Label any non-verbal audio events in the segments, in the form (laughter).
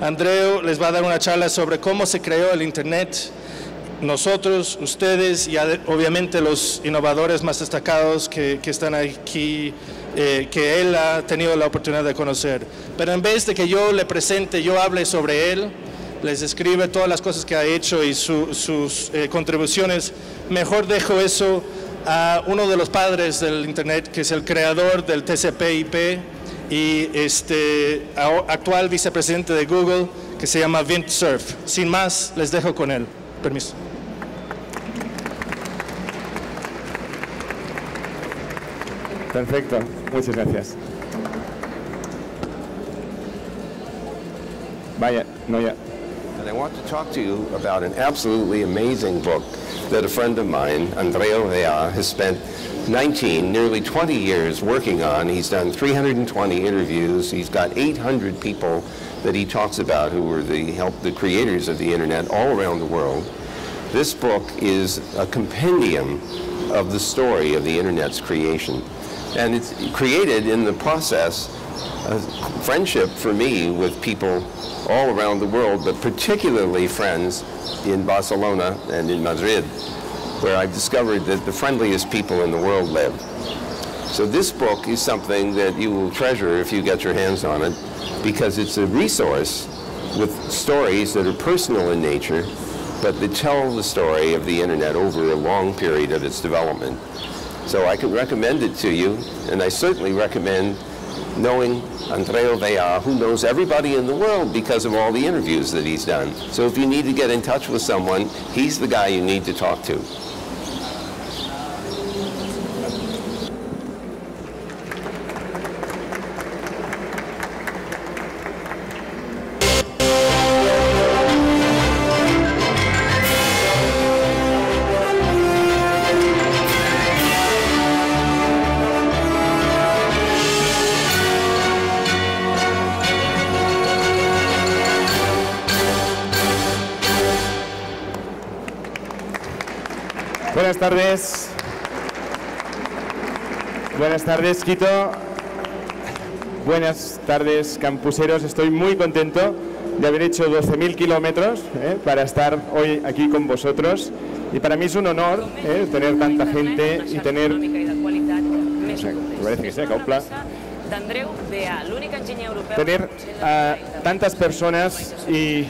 Andreu les va a dar una charla sobre cómo se creó el Internet, nosotros, ustedes y obviamente los innovadores más destacados que, están aquí, eh, que él ha tenido la oportunidad de conocer. Pero en vez de que yo le presente, yo hable sobre él, les escribe todas las cosas que ha hecho y sus eh, contribuciones, mejor dejo eso a uno de los padres del Internet, que es el creador del TCP/IP y este actual vicepresidente de Google, que se llama Vint Cerf. Sin más, les dejo con él. Permiso. Perfecto, muchas gracias. Vaya, no ya. I want to talk to you about an absolutely amazing book that a friend of mine, Andrea Vea, has spent 19, nearly 20 years working on. He's done 320 interviews. He's got 800 people that he talks about who were the help the creators of the internet all around the world. This book is a compendium of the story of the internet's creation. And it's created in the process friendship for me with people all around the world, but particularly friends in Barcelona and in Madrid, where I discovered that the friendliest people in the world live. So this book is something that you will treasure if you get your hands on it, because it's a resource with stories that are personal in nature, but that tell the story of the internet over a long period of its development. So I can recommend it to you, and I certainly recommend knowing Andrea Vea, who knows everybody in the world because of all the interviews that he's done. So if you need to get in touch with someone, he's the guy you need to talk to. Tardes. Buenas tardes, Quito. Buenas tardes, campuseros. Estoy muy contento de haber hecho 12.000 kilómetros eh, para estar hoy aquí con vosotros. Y para mí es un honor eh, tener tanta gente y tener... parece que se Tener a tantas personas y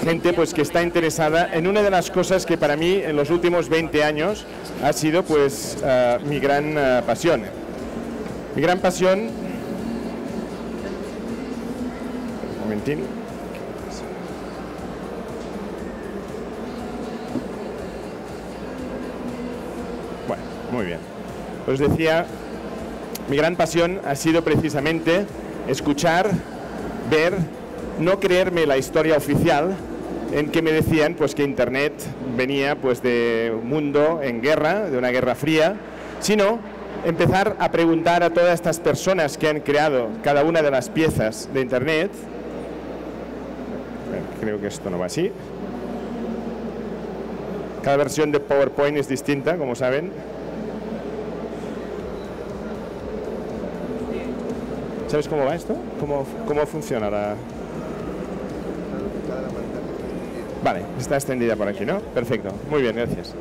gente pues que está interesada en una de las cosas que para mí en los últimos 20 años ha sido pues uh, mi gran uh, pasión. Mi gran pasión... Un. Bueno, muy bien. Os decía, mi gran pasión ha sido precisamente escuchar, ver no creerme la historia oficial en que me decían pues que internet venía pues de un mundo en guerra, de una guerra fría, sino empezar a preguntar a todas estas personas que han creado cada una de las piezas de internet. Creo que esto no va así. Cada versión de PowerPoint es distinta, como saben. ¿Sabes cómo va esto? ¿Cómo, cómo funciona la, Vale, está extendida por aquí, ¿no? Perfecto, muy bien, gracias.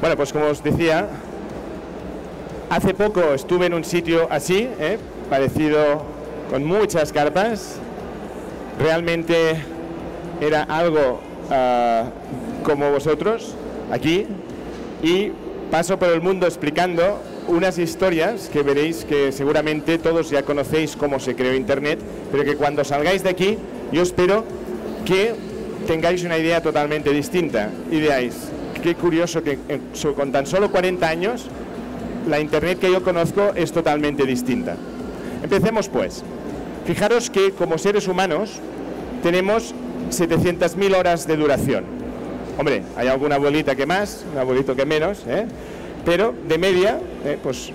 Bueno, pues como os decía, hace poco estuve en un sitio así, ¿eh? parecido con muchas carpas. Realmente era algo ah, como vosotros, aquí, y paso por el mundo explicando unas historias que veréis que seguramente todos ya conocéis cómo se creó Internet, pero que cuando salgáis de aquí, yo espero que tengáis una idea totalmente distinta y veáis, qué curioso que con tan solo 40 años la Internet que yo conozco es totalmente distinta. Empecemos pues. Fijaros que como seres humanos tenemos 700.000 horas de duración. Hombre, hay alguna abuelita que más, un abuelito que menos, ¿eh? Pero de media, eh, pues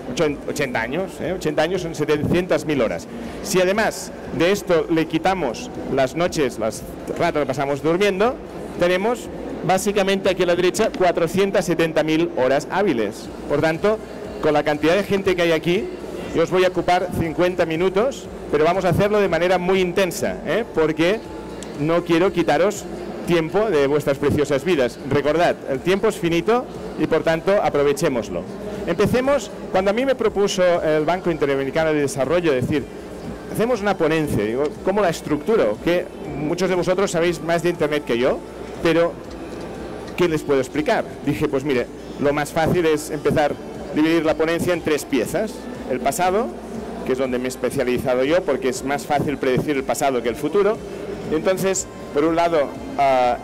80 años, 80 eh, años son 700.000 horas. Si además de esto le quitamos las noches, las rato que pasamos durmiendo, tenemos básicamente aquí a la derecha 470.000 horas hábiles. Por tanto, con la cantidad de gente que hay aquí, Yo os voy a ocupar 50 minutos, pero vamos a hacerlo de manera muy intensa, ¿eh? porque no quiero quitaros tiempo de vuestras preciosas vidas. Recordad, el tiempo es finito y por tanto aprovechémoslo. Empecemos, cuando a mí me propuso el Banco Interamericano de Desarrollo decir, hacemos una ponencia, digo, ¿cómo la estructuro? Que muchos de vosotros sabéis más de Internet que yo, pero ¿qué les puedo explicar? Dije, pues mire, lo más fácil es empezar a dividir la ponencia en tres piezas. El pasado, que es donde me he especializado yo, porque es más fácil predecir el pasado que el futuro. Entonces, por un lado,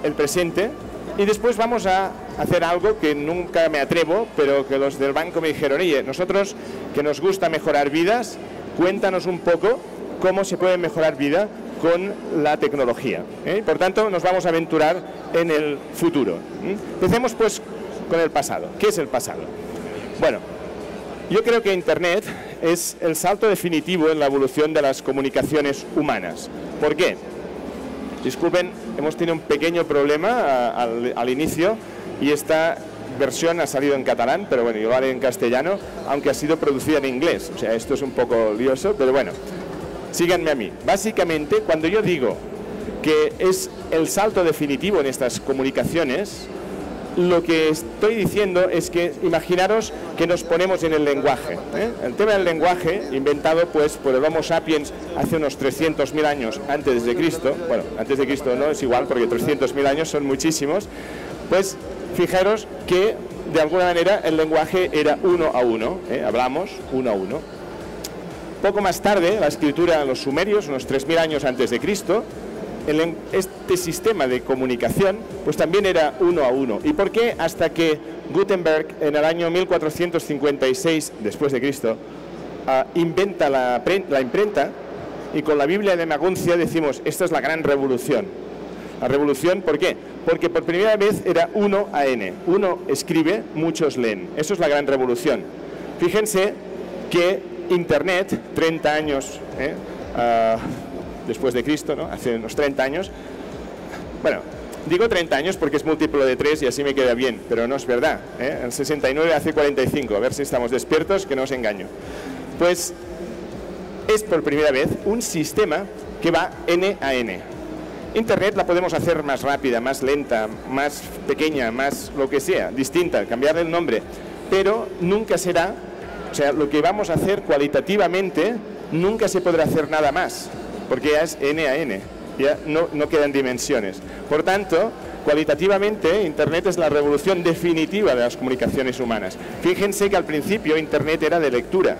el presente, y después vamos a hacer algo que nunca me atrevo, pero que los del banco me dijeron, oye, nosotros que nos gusta mejorar vidas, cuéntanos un poco cómo se puede mejorar vida con la tecnología. ¿eh? Por tanto, nos vamos a aventurar en el futuro. Empecemos pues con el pasado. ¿Qué es el pasado? Bueno, yo creo que Internet es el salto definitivo en la evolución de las comunicaciones humanas. ¿Por qué? Disculpen, hemos tenido un pequeño problema al, inicio y esta versión ha salido en catalán, pero bueno, yo lo haré en castellano, aunque ha sido producida en inglés. O sea, esto es un poco lioso, pero bueno, síganme a mí. Básicamente, cuando yo digo que es el salto definitivo en estas comunicaciones, lo que estoy diciendo es que imaginaros que nos ponemos en el lenguaje. ¿eh? El tema del lenguaje, inventado pues por el Homo sapiens hace unos 300.000 años antes de Cristo, bueno, antes de Cristo no es igual porque 300.000 años son muchísimos, pues fijaros que de alguna manera el lenguaje era uno a uno, ¿eh? hablamos uno a uno. Poco más tarde, la escritura de los sumerios, unos 3.000 años antes de Cristo, este sistema de comunicación pues también era uno a uno. ¿Y por qué? Hasta que Gutenberg en el año 1456 después de Cristo ah, inventa la, la, imprenta y con la Biblia de Maguncia decimos, esta es la gran revolución. La revolución, ¿por qué? Porque por primera vez era uno a n. Uno escribe, muchos leen. Eso es la gran revolución. Fíjense que Internet, 30 años, ¿eh? Ah, después de Cristo, ¿no? hace unos 30 años. Bueno, digo 30 años porque es múltiplo de 3 y así me queda bien, pero no es verdad. ¿eh? El 69 hace 45, a ver si estamos despiertos, que no os engaño. Pues es por primera vez un sistema que va N a N. Internet la podemos hacer más rápida, más lenta, más pequeña, más lo que sea, distinta, cambiar el nombre, pero nunca será, o sea, lo que vamos a hacer cualitativamente, nunca se podrá hacer nada más porque ya es N a N, ya no, no quedan dimensiones. Por tanto, cualitativamente, Internet es la revolución definitiva de las comunicaciones humanas. Fíjense que al principio Internet era de lectura,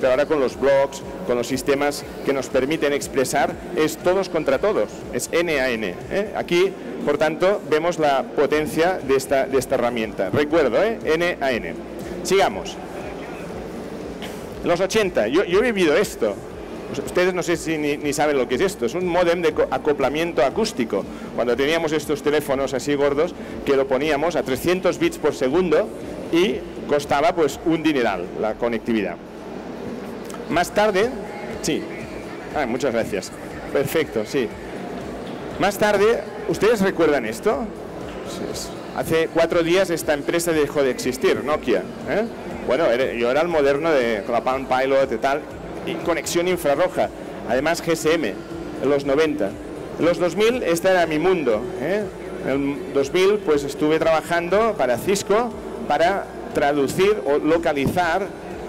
pero ahora con los blogs, con los sistemas que nos permiten expresar, es todos contra todos, es N a N. ¿eh? Aquí, por tanto, vemos la potencia de esta, de esta herramienta. Recuerdo, ¿eh? N a N. Sigamos. Los 80, yo, yo he vivido esto. Ustedes no sé si ni, saben lo que es esto. Es un modem de acoplamiento acústico. Cuando teníamos estos teléfonos así gordos, que lo poníamos a 300 bits por segundo y costaba pues un dineral la conectividad. Más tarde, sí. Ah, muchas gracias. Perfecto, sí. Más tarde, ¿ustedes recuerdan esto? Hace cuatro días esta empresa dejó de existir, Nokia. ¿eh? Bueno, yo era el moderno de la Palm Pilot y tal, y conexión infrarroja, además GSM, en los 90. En los 2000 este era mi mundo. ¿eh? En el 2000 pues estuve trabajando para Cisco para traducir o localizar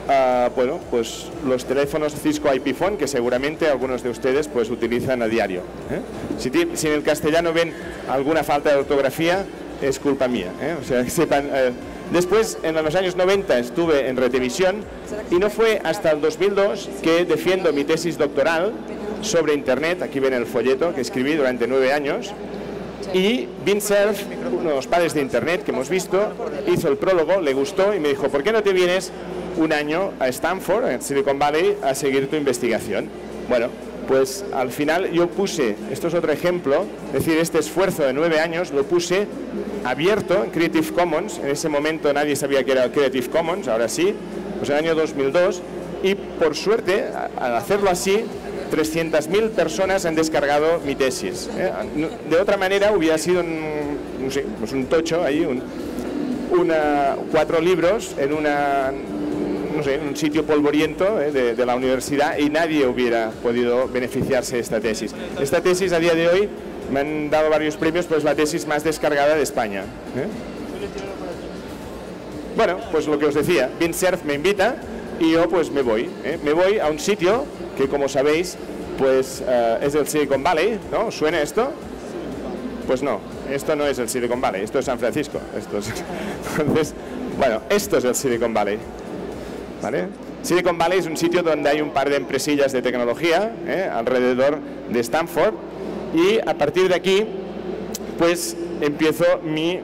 ah, bueno, pues los teléfonos Cisco IP Phone que seguramente algunos de ustedes pues utilizan a diario. ¿eh? Si, si, en el castellano ven alguna falta de ortografía es culpa mía. ¿eh? O sea, que (laughs) sepan Después, en los años 90, estuve en Retevisión y no fue hasta el 2002 que defiendo mi tesis doctoral sobre Internet, aquí ven el folleto que escribí durante nueve años, y Vince Cerf, uno de los padres de Internet que hemos visto, hizo el prólogo, le gustó y me dijo, ¿por qué no te vienes un año a Stanford, en Silicon Valley, a seguir tu investigación? Bueno, pues al final yo puse, esto es otro ejemplo, es decir, este esfuerzo de nueve años lo puse abierto en Creative Commons, en ese momento nadie sabía que era Creative Commons, ahora sí, pues en el año 2002, y por suerte, al hacerlo así, 300.000 personas han descargado mi tesis. ¿eh? De otra manera hubiera sido un, pues un tocho ahí, un, una, cuatro libros en una no sé, un sitio polvoriento ¿eh? de, de, la universidad y nadie hubiera podido beneficiarse de esta tesis. Esta tesis a día de hoy me han dado varios premios, pues la tesis más descargada de España. ¿eh? Bueno, pues lo que os decía, Surf me invita y yo pues me voy. ¿eh? Me voy a un sitio que como sabéis pues uh, es el Silicon Valley, ¿no? ¿Suena esto? Pues no, esto no es el Silicon Valley, esto es San Francisco. Esto es... (laughs) Entonces, bueno, esto es el Silicon Valley. ¿Vale? Silicon Valley es un sitio donde hay un par de empresillas de tecnología ¿eh? alrededor de Stanford y a partir de aquí pues empiezo mi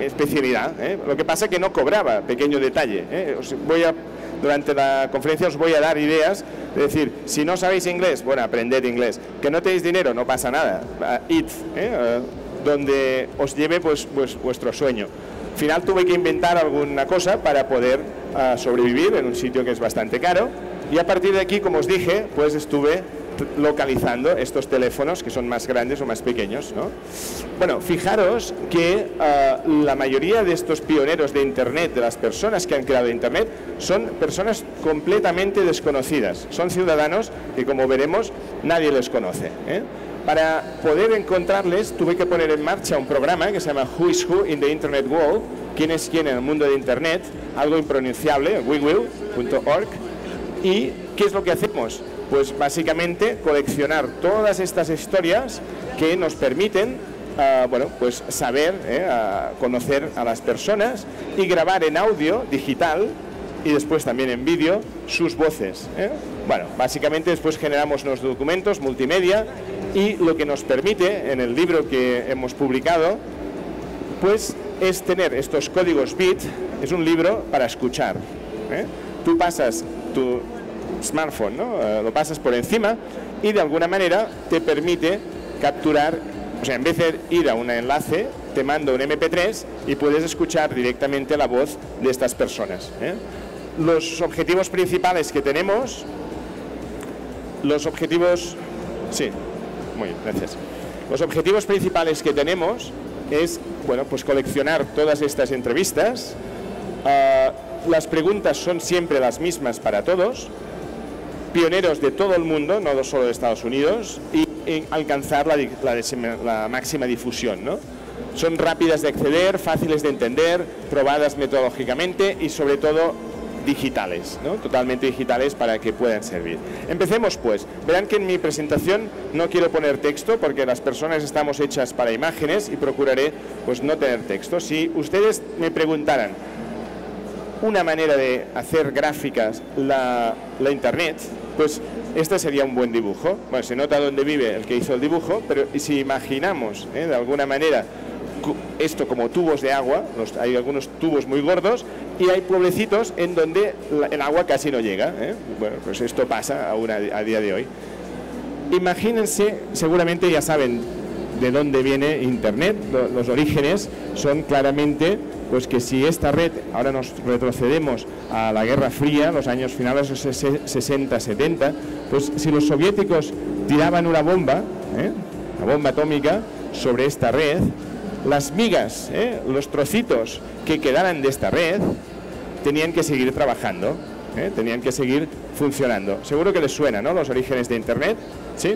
especialidad. ¿eh? Lo que pasa es que no cobraba, pequeño detalle. ¿eh? Os voy a, durante la conferencia os voy a dar ideas, de decir, si no sabéis inglés, bueno, aprended inglés. Que no tenéis dinero, no pasa nada. It, ¿eh? donde os lleve pues, pues, vuestro sueño. Al final tuve que inventar alguna cosa para poder uh, sobrevivir en un sitio que es bastante caro. Y a partir de aquí, como os dije, pues estuve localizando estos teléfonos que son más grandes o más pequeños. ¿no? Bueno, fijaros que uh, la mayoría de estos pioneros de Internet, de las personas que han creado Internet, son personas completamente desconocidas. Son ciudadanos que, como veremos, nadie les conoce. ¿eh? Para poder encontrarles tuve que poner en marcha un programa que se llama Who is Who in the Internet World, quién es quién en el mundo de Internet, algo impronunciable, wiwill.org. ¿Y qué es lo que hacemos? Pues básicamente coleccionar todas estas historias que nos permiten uh, bueno, pues saber, uh, conocer a las personas y grabar en audio digital y después también en vídeo sus voces. ¿eh? Bueno, básicamente después generamos unos documentos multimedia y lo que nos permite en el libro que hemos publicado pues es tener estos códigos bit, es un libro para escuchar. ¿eh? Tú pasas tu smartphone, ¿no? Uh, lo pasas por encima y de alguna manera te permite capturar, o sea, en vez de ir a un enlace, te mando un MP3 y puedes escuchar directamente la voz de estas personas. ¿eh? Los objetivos principales que tenemos, los objetivos, sí, muy gracias. Los objetivos principales que tenemos es, bueno, pues coleccionar todas estas entrevistas. Uh, las preguntas son siempre las mismas para todos, pioneros de todo el mundo, no solo de Estados Unidos, y, alcanzar la, la, máxima difusión. ¿no? Son rápidas de acceder, fáciles de entender, probadas metodológicamente y sobre todo digitales, ¿no? totalmente digitales para que puedan servir. Empecemos pues. Verán que en mi presentación no quiero poner texto porque las personas estamos hechas para imágenes y procuraré pues no tener texto. Si ustedes me preguntaran, una manera de hacer gráficas la, Internet, pues este sería un buen dibujo. Bueno, se nota dónde vive el que hizo el dibujo, pero si imaginamos ¿eh? de alguna manera esto como tubos de agua, los, hay algunos tubos muy gordos y hay pueblecitos en donde la, el agua casi no llega. ¿eh? Bueno, pues esto pasa aún a, a día de hoy. Imagínense, seguramente ya saben de dónde viene Internet, los orígenes son claramente pues que si esta red, ahora nos retrocedemos a la Guerra Fría, los años finales de los 60-70, pues si los soviéticos tiraban una bomba, ¿eh? una bomba atómica, sobre esta red, las migas, ¿eh? los trocitos que quedaran de esta red, tenían que seguir trabajando, ¿eh? tenían que seguir funcionando. Seguro que les suena, ¿no? Los orígenes de Internet, ¿sí?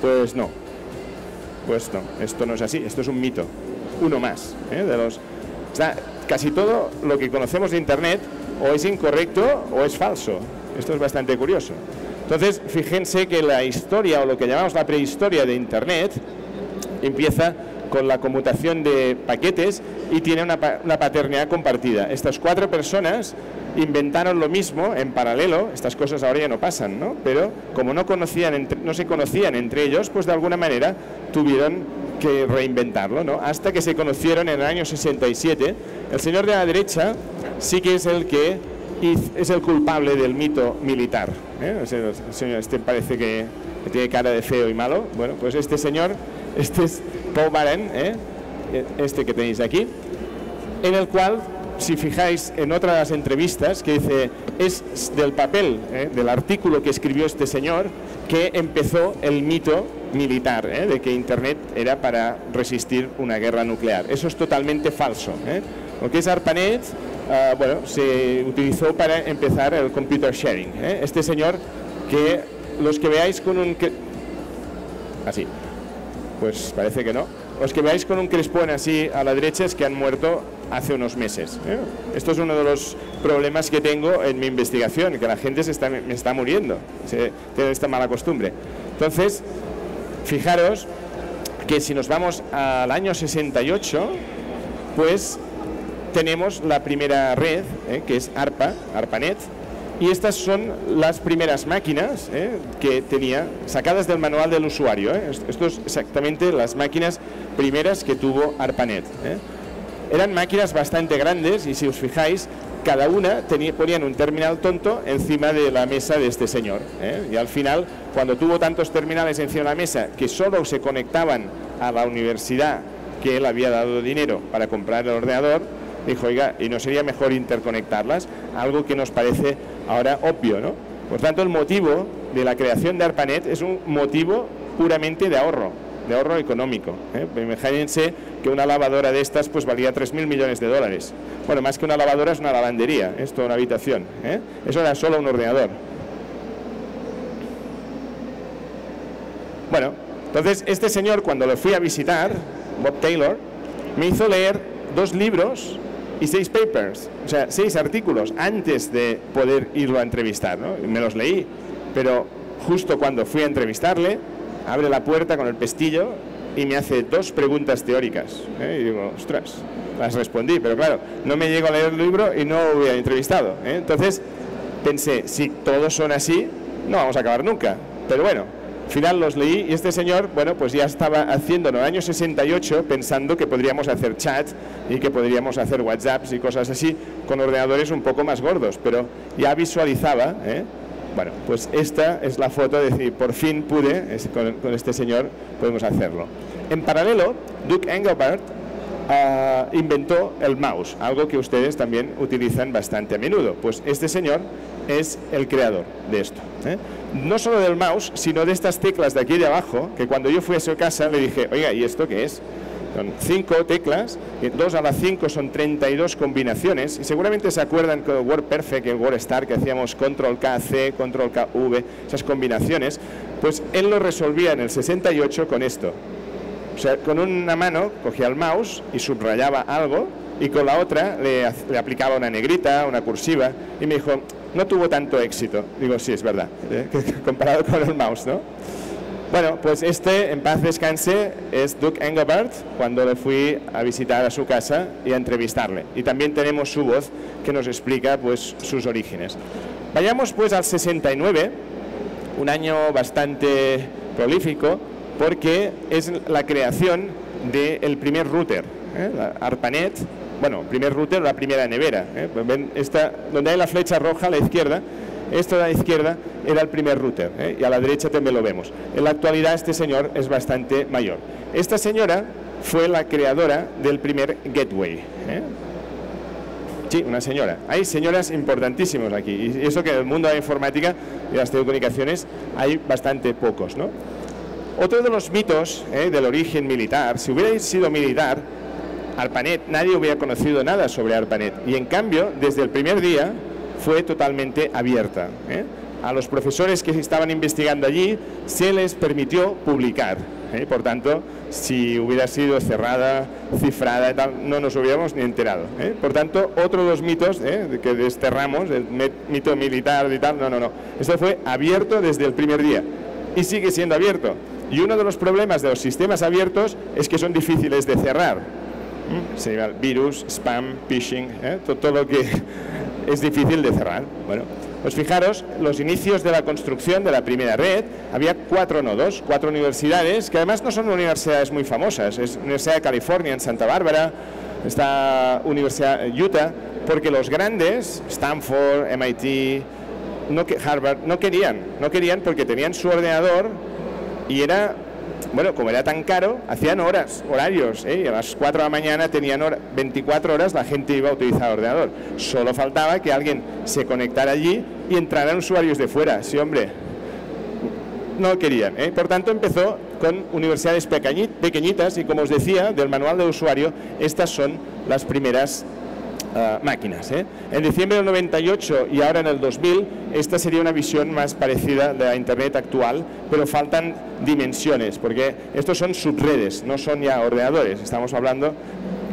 Pues no, pues no, esto no es así, esto es un mito, uno más, ¿eh? de los casi todo lo que conocemos de Internet o es incorrecto o es falso. Esto es bastante curioso. Entonces, fíjense que la historia o lo que llamamos la prehistoria de Internet empieza con la conmutación de paquetes y tiene una, una, paternidad compartida. Estas cuatro personas inventaron lo mismo en paralelo, estas cosas ahora ya no pasan, ¿no? Pero como no, conocían entre, no se conocían entre ellos, pues de alguna manera tuvieron que reinventarlo, ¿no? Hasta que se conocieron en el año 67. El señor de la derecha sí que es el que es el culpable del mito militar. ¿eh? El señor este parece que tiene cara de feo y malo. Bueno, pues este señor, este es Paul Barron, ¿eh? este que tenéis aquí, en el cual si fijáis en otra de las entrevistas que dice, es del papel, ¿eh? del artículo que escribió este señor, que empezó el mito militar, ¿eh? de que Internet era para resistir una guerra nuclear. Eso es totalmente falso. ¿eh? Lo que es ARPANET ah, bueno, se utilizó para empezar el computer sharing. ¿eh? Este señor que los que veáis con un... Así. Pues parece que no. Los que veáis con un crespón así a la derecha es que han muerto hace unos meses. ¿eh? Esto es uno de los problemas que tengo en mi investigación, que la gente se está, me está muriendo, tiene esta mala costumbre. Entonces, fijaros que si nos vamos al año 68, pues tenemos la primera red, ¿eh? que es ARPA, ARPANET, y estas son las primeras máquinas ¿eh? que tenía, sacadas del manual del usuario. ¿eh? Exactamente las máquinas primeras que tuvo ARPANET. Eran máquinas bastante grandes y si os fijáis, cada una tenía, ponían un terminal tonto encima de la mesa de este señor. Y al final, cuando tuvo tantos terminales encima de la mesa que solo se conectaban a la universidad que él había dado dinero para comprar el ordenador, dijo, oiga, ¿y no sería mejor interconectarlas? Algo que nos parece ahora obvio, ¿no? Por tanto, el motivo de la creación de ARPANET es un motivo puramente de ahorro, de ahorro económico. ¿eh? Imagínense que una lavadora de estas pues valía 3.000 millones de dólares. Bueno, más que una lavadora es una lavandería, es toda una habitación. ¿eh? Eso era solo un ordenador. Bueno, entonces este señor cuando lo fui a visitar, Bob Taylor, me hizo leer dos libros y seis papers, o sea, seis artículos antes de poder irlo a entrevistar. ¿no? Me los leí, pero justo cuando fui a entrevistarle, abre la puerta con el pestillo y me hace dos preguntas teóricas. ¿eh? Y digo, ostras, las respondí, pero claro, no me llego a leer el libro y no hubiera entrevistado. ¿eh? Entonces pensé, si todos son así, no vamos a acabar nunca. Pero bueno, final los leí y este señor, bueno, pues ya estaba haciendo en el año 68 pensando que podríamos hacer chat y que podríamos hacer WhatsApps y cosas así con ordenadores un poco más gordos, pero ya visualizaba, ¿eh? bueno, pues esta es la foto de decir, por fin pude, con, este señor podemos hacerlo. En paralelo, Duke Engelbart ah, inventó el mouse, algo que ustedes también utilizan bastante a menudo. Pues este señor es el creador de esto. ¿eh? No solo del mouse, sino de estas teclas de aquí de abajo, que cuando yo fui a su casa le dije, oiga, ¿y esto qué es? Son cinco teclas, dos a las cinco son 32 combinaciones, y seguramente se acuerdan con el WordPerfect, el WordStar, que hacíamos Control K, C, Control K, V, esas combinaciones, pues él lo resolvía en el 68 con esto. O sea, con una mano cogía el mouse y subrayaba algo, y con la otra le, le aplicaba una negrita, una cursiva, y me dijo, no tuvo tanto éxito. Digo, sí, es verdad, ¿eh? (laughs) comparado con el mouse, ¿no? Bueno, pues este, en paz descanse, es Duke Engelbart, cuando le fui a visitar a su casa y a entrevistarle. Y también tenemos su voz que nos explica pues, sus orígenes. Vayamos pues al 69, un año bastante prolífico, porque es la creación del primer router, ¿eh? ARPANET, bueno, primer router, la primera nevera. ¿eh? Pues esta, donde hay la flecha roja a la izquierda, esto de la izquierda era el primer router ¿eh? y a la derecha también lo vemos. En la actualidad este señor es bastante mayor. Esta señora fue la creadora del primer gateway. ¿eh? Sí, una señora. Hay señoras importantísimas aquí. Y eso que en el mundo de la informática y las telecomunicaciones hay bastante pocos. ¿no? Otro de los mitos del origen militar, si hubiera sido militar, ARPANET, nadie hubiera conocido nada sobre ARPANET y en cambio desde el primer día fue totalmente abierta. ¿eh? A los profesores que estaban investigando allí se les permitió publicar. ¿eh? Por tanto, si hubiera sido cerrada, cifrada, no nos hubiéramos ni enterado. ¿eh? Por tanto, otro de los mitos que desterramos, el mito militar y tal, no, no, no. Esto fue abierto desde el primer día y sigue siendo abierto. Y uno de los problemas de los sistemas abiertos es que son difíciles de cerrar se llama virus, spam, phishing, ¿eh? todo, lo que es difícil de cerrar. Bueno, pues fijaros, los inicios de la construcción de la primera red, había cuatro nodos, cuatro universidades, que además no son universidades muy famosas, es Universidad de California en Santa Bárbara, está Universidad Utah, porque los grandes, Stanford, MIT, no, Harvard, no querían, no querían porque tenían su ordenador y era bueno, como era tan caro, hacían horas, horarios, ¿eh? y a las 4 de la mañana tenían 24 horas, la gente iba a utilizar ordenador. Solo faltaba que alguien se conectara allí y entraran usuarios de fuera. Sí, hombre, no querían. ¿eh? Por tanto, empezó con universidades pequeñitas y, como os decía, del manual de usuario, estas son las primeras eh, máquinas. ¿eh? En diciembre del 98 y ahora en el 2000, esta sería una visión más parecida de la Internet actual, pero faltan dimensiones, porque estos son subredes, no son ya ordenadores. Estamos hablando,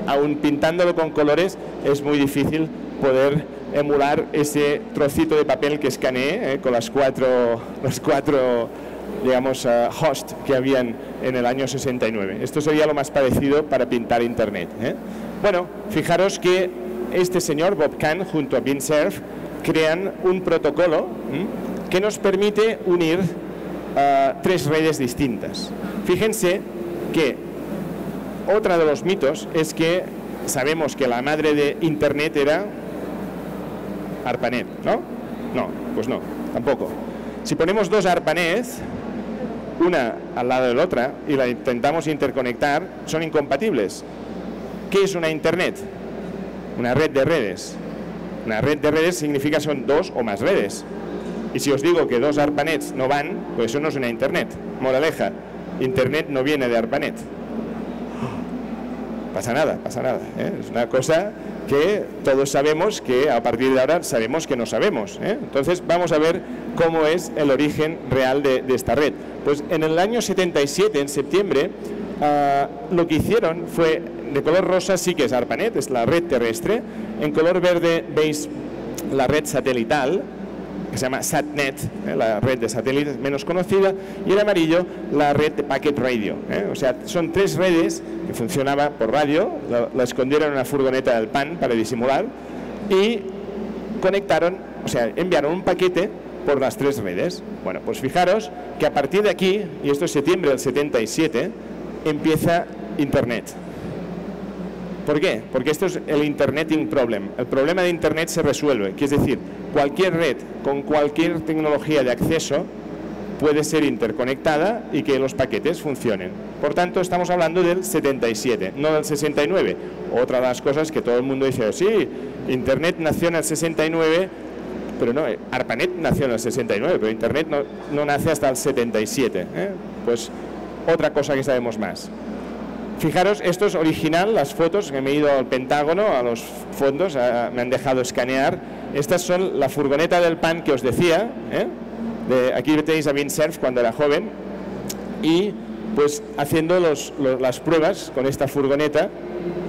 aún pintándolo con colores, es muy difícil poder emular ese trocito de papel que escaneé ¿eh? con las cuatro, (laughs) los cuatro digamos, uh, host que habían en el año 69. Esto sería lo más parecido para pintar Internet. ¿eh? Bueno, fijaros que este señor, Bob Kahn, junto a Bin Cerf, crean un protocolo que nos permite unir uh, tres redes distintas. Fíjense que otra de los mitos es que sabemos que la madre de Internet era ARPANET, ¿no? No, pues no, tampoco. Si ponemos dos ARPANET, una al lado de la otra, y la intentamos interconectar, son incompatibles. ¿Qué es una Internet? Una red de redes. Una red de redes significa son dos o más redes. Y si os digo que dos ARPANETs no van, pues eso no es una Internet. Moraleja, Internet no viene de ARPANET. Pasa nada, pasa nada. ¿eh? Es una cosa que todos sabemos que a partir de ahora sabemos que no sabemos. ¿eh? Entonces vamos a ver cómo es el origen real de, esta red. Pues en el año 77, en septiembre, ah, lo que hicieron fue, de color rosa sí que es ARPANET, es la red terrestre, en color verde veis la red satelital, que se llama SatNet, ¿eh? la red de satélites menos conocida, y el amarillo, la red de Packet Radio. ¿eh? O sea, son tres redes que funcionaban por radio, la, escondieron en una furgoneta del PAN para disimular, y conectaron, o sea, enviaron un paquete por las tres redes. Bueno, pues fijaros que a partir de aquí, y esto es septiembre del 77, empieza Internet. ¿Por qué? Porque esto es el Interneting Problem. El problema de Internet se resuelve, que es decir, cualquier red con cualquier tecnología de acceso puede ser interconectada y que los paquetes funcionen. Por tanto, estamos hablando del 77, no del 69. Otra de las cosas que todo el mundo dice, sí, Internet nació en el 69, pero no, ARPANET nació en el 69, pero Internet no, nace hasta el 77. ¿eh? Pues otra cosa que sabemos más. Fijaros, esto es original, las fotos, que me he ido al Pentágono, a los fondos, me han dejado escanear. Estas son la furgoneta del pan que os decía, ¿eh? de, aquí tenéis a Vincerf cuando era joven, y pues haciendo las pruebas con esta furgoneta,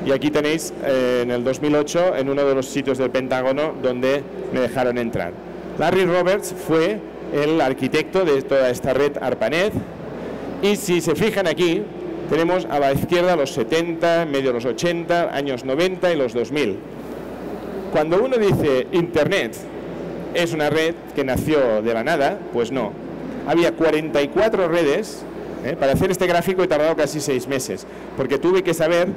y aquí tenéis eh, en el 2008 en uno de los sitios del Pentágono donde me dejaron entrar. Larry Roberts fue el arquitecto de toda esta red ARPANET, y si se fijan aquí, tenemos a la izquierda los 70, medio los 80, años 90 y los 2000. Cuando uno dice Internet es una red que nació de la nada, pues no. Había 44 redes. ¿eh? Para hacer este gráfico he tardado casi seis meses, porque tuve que saber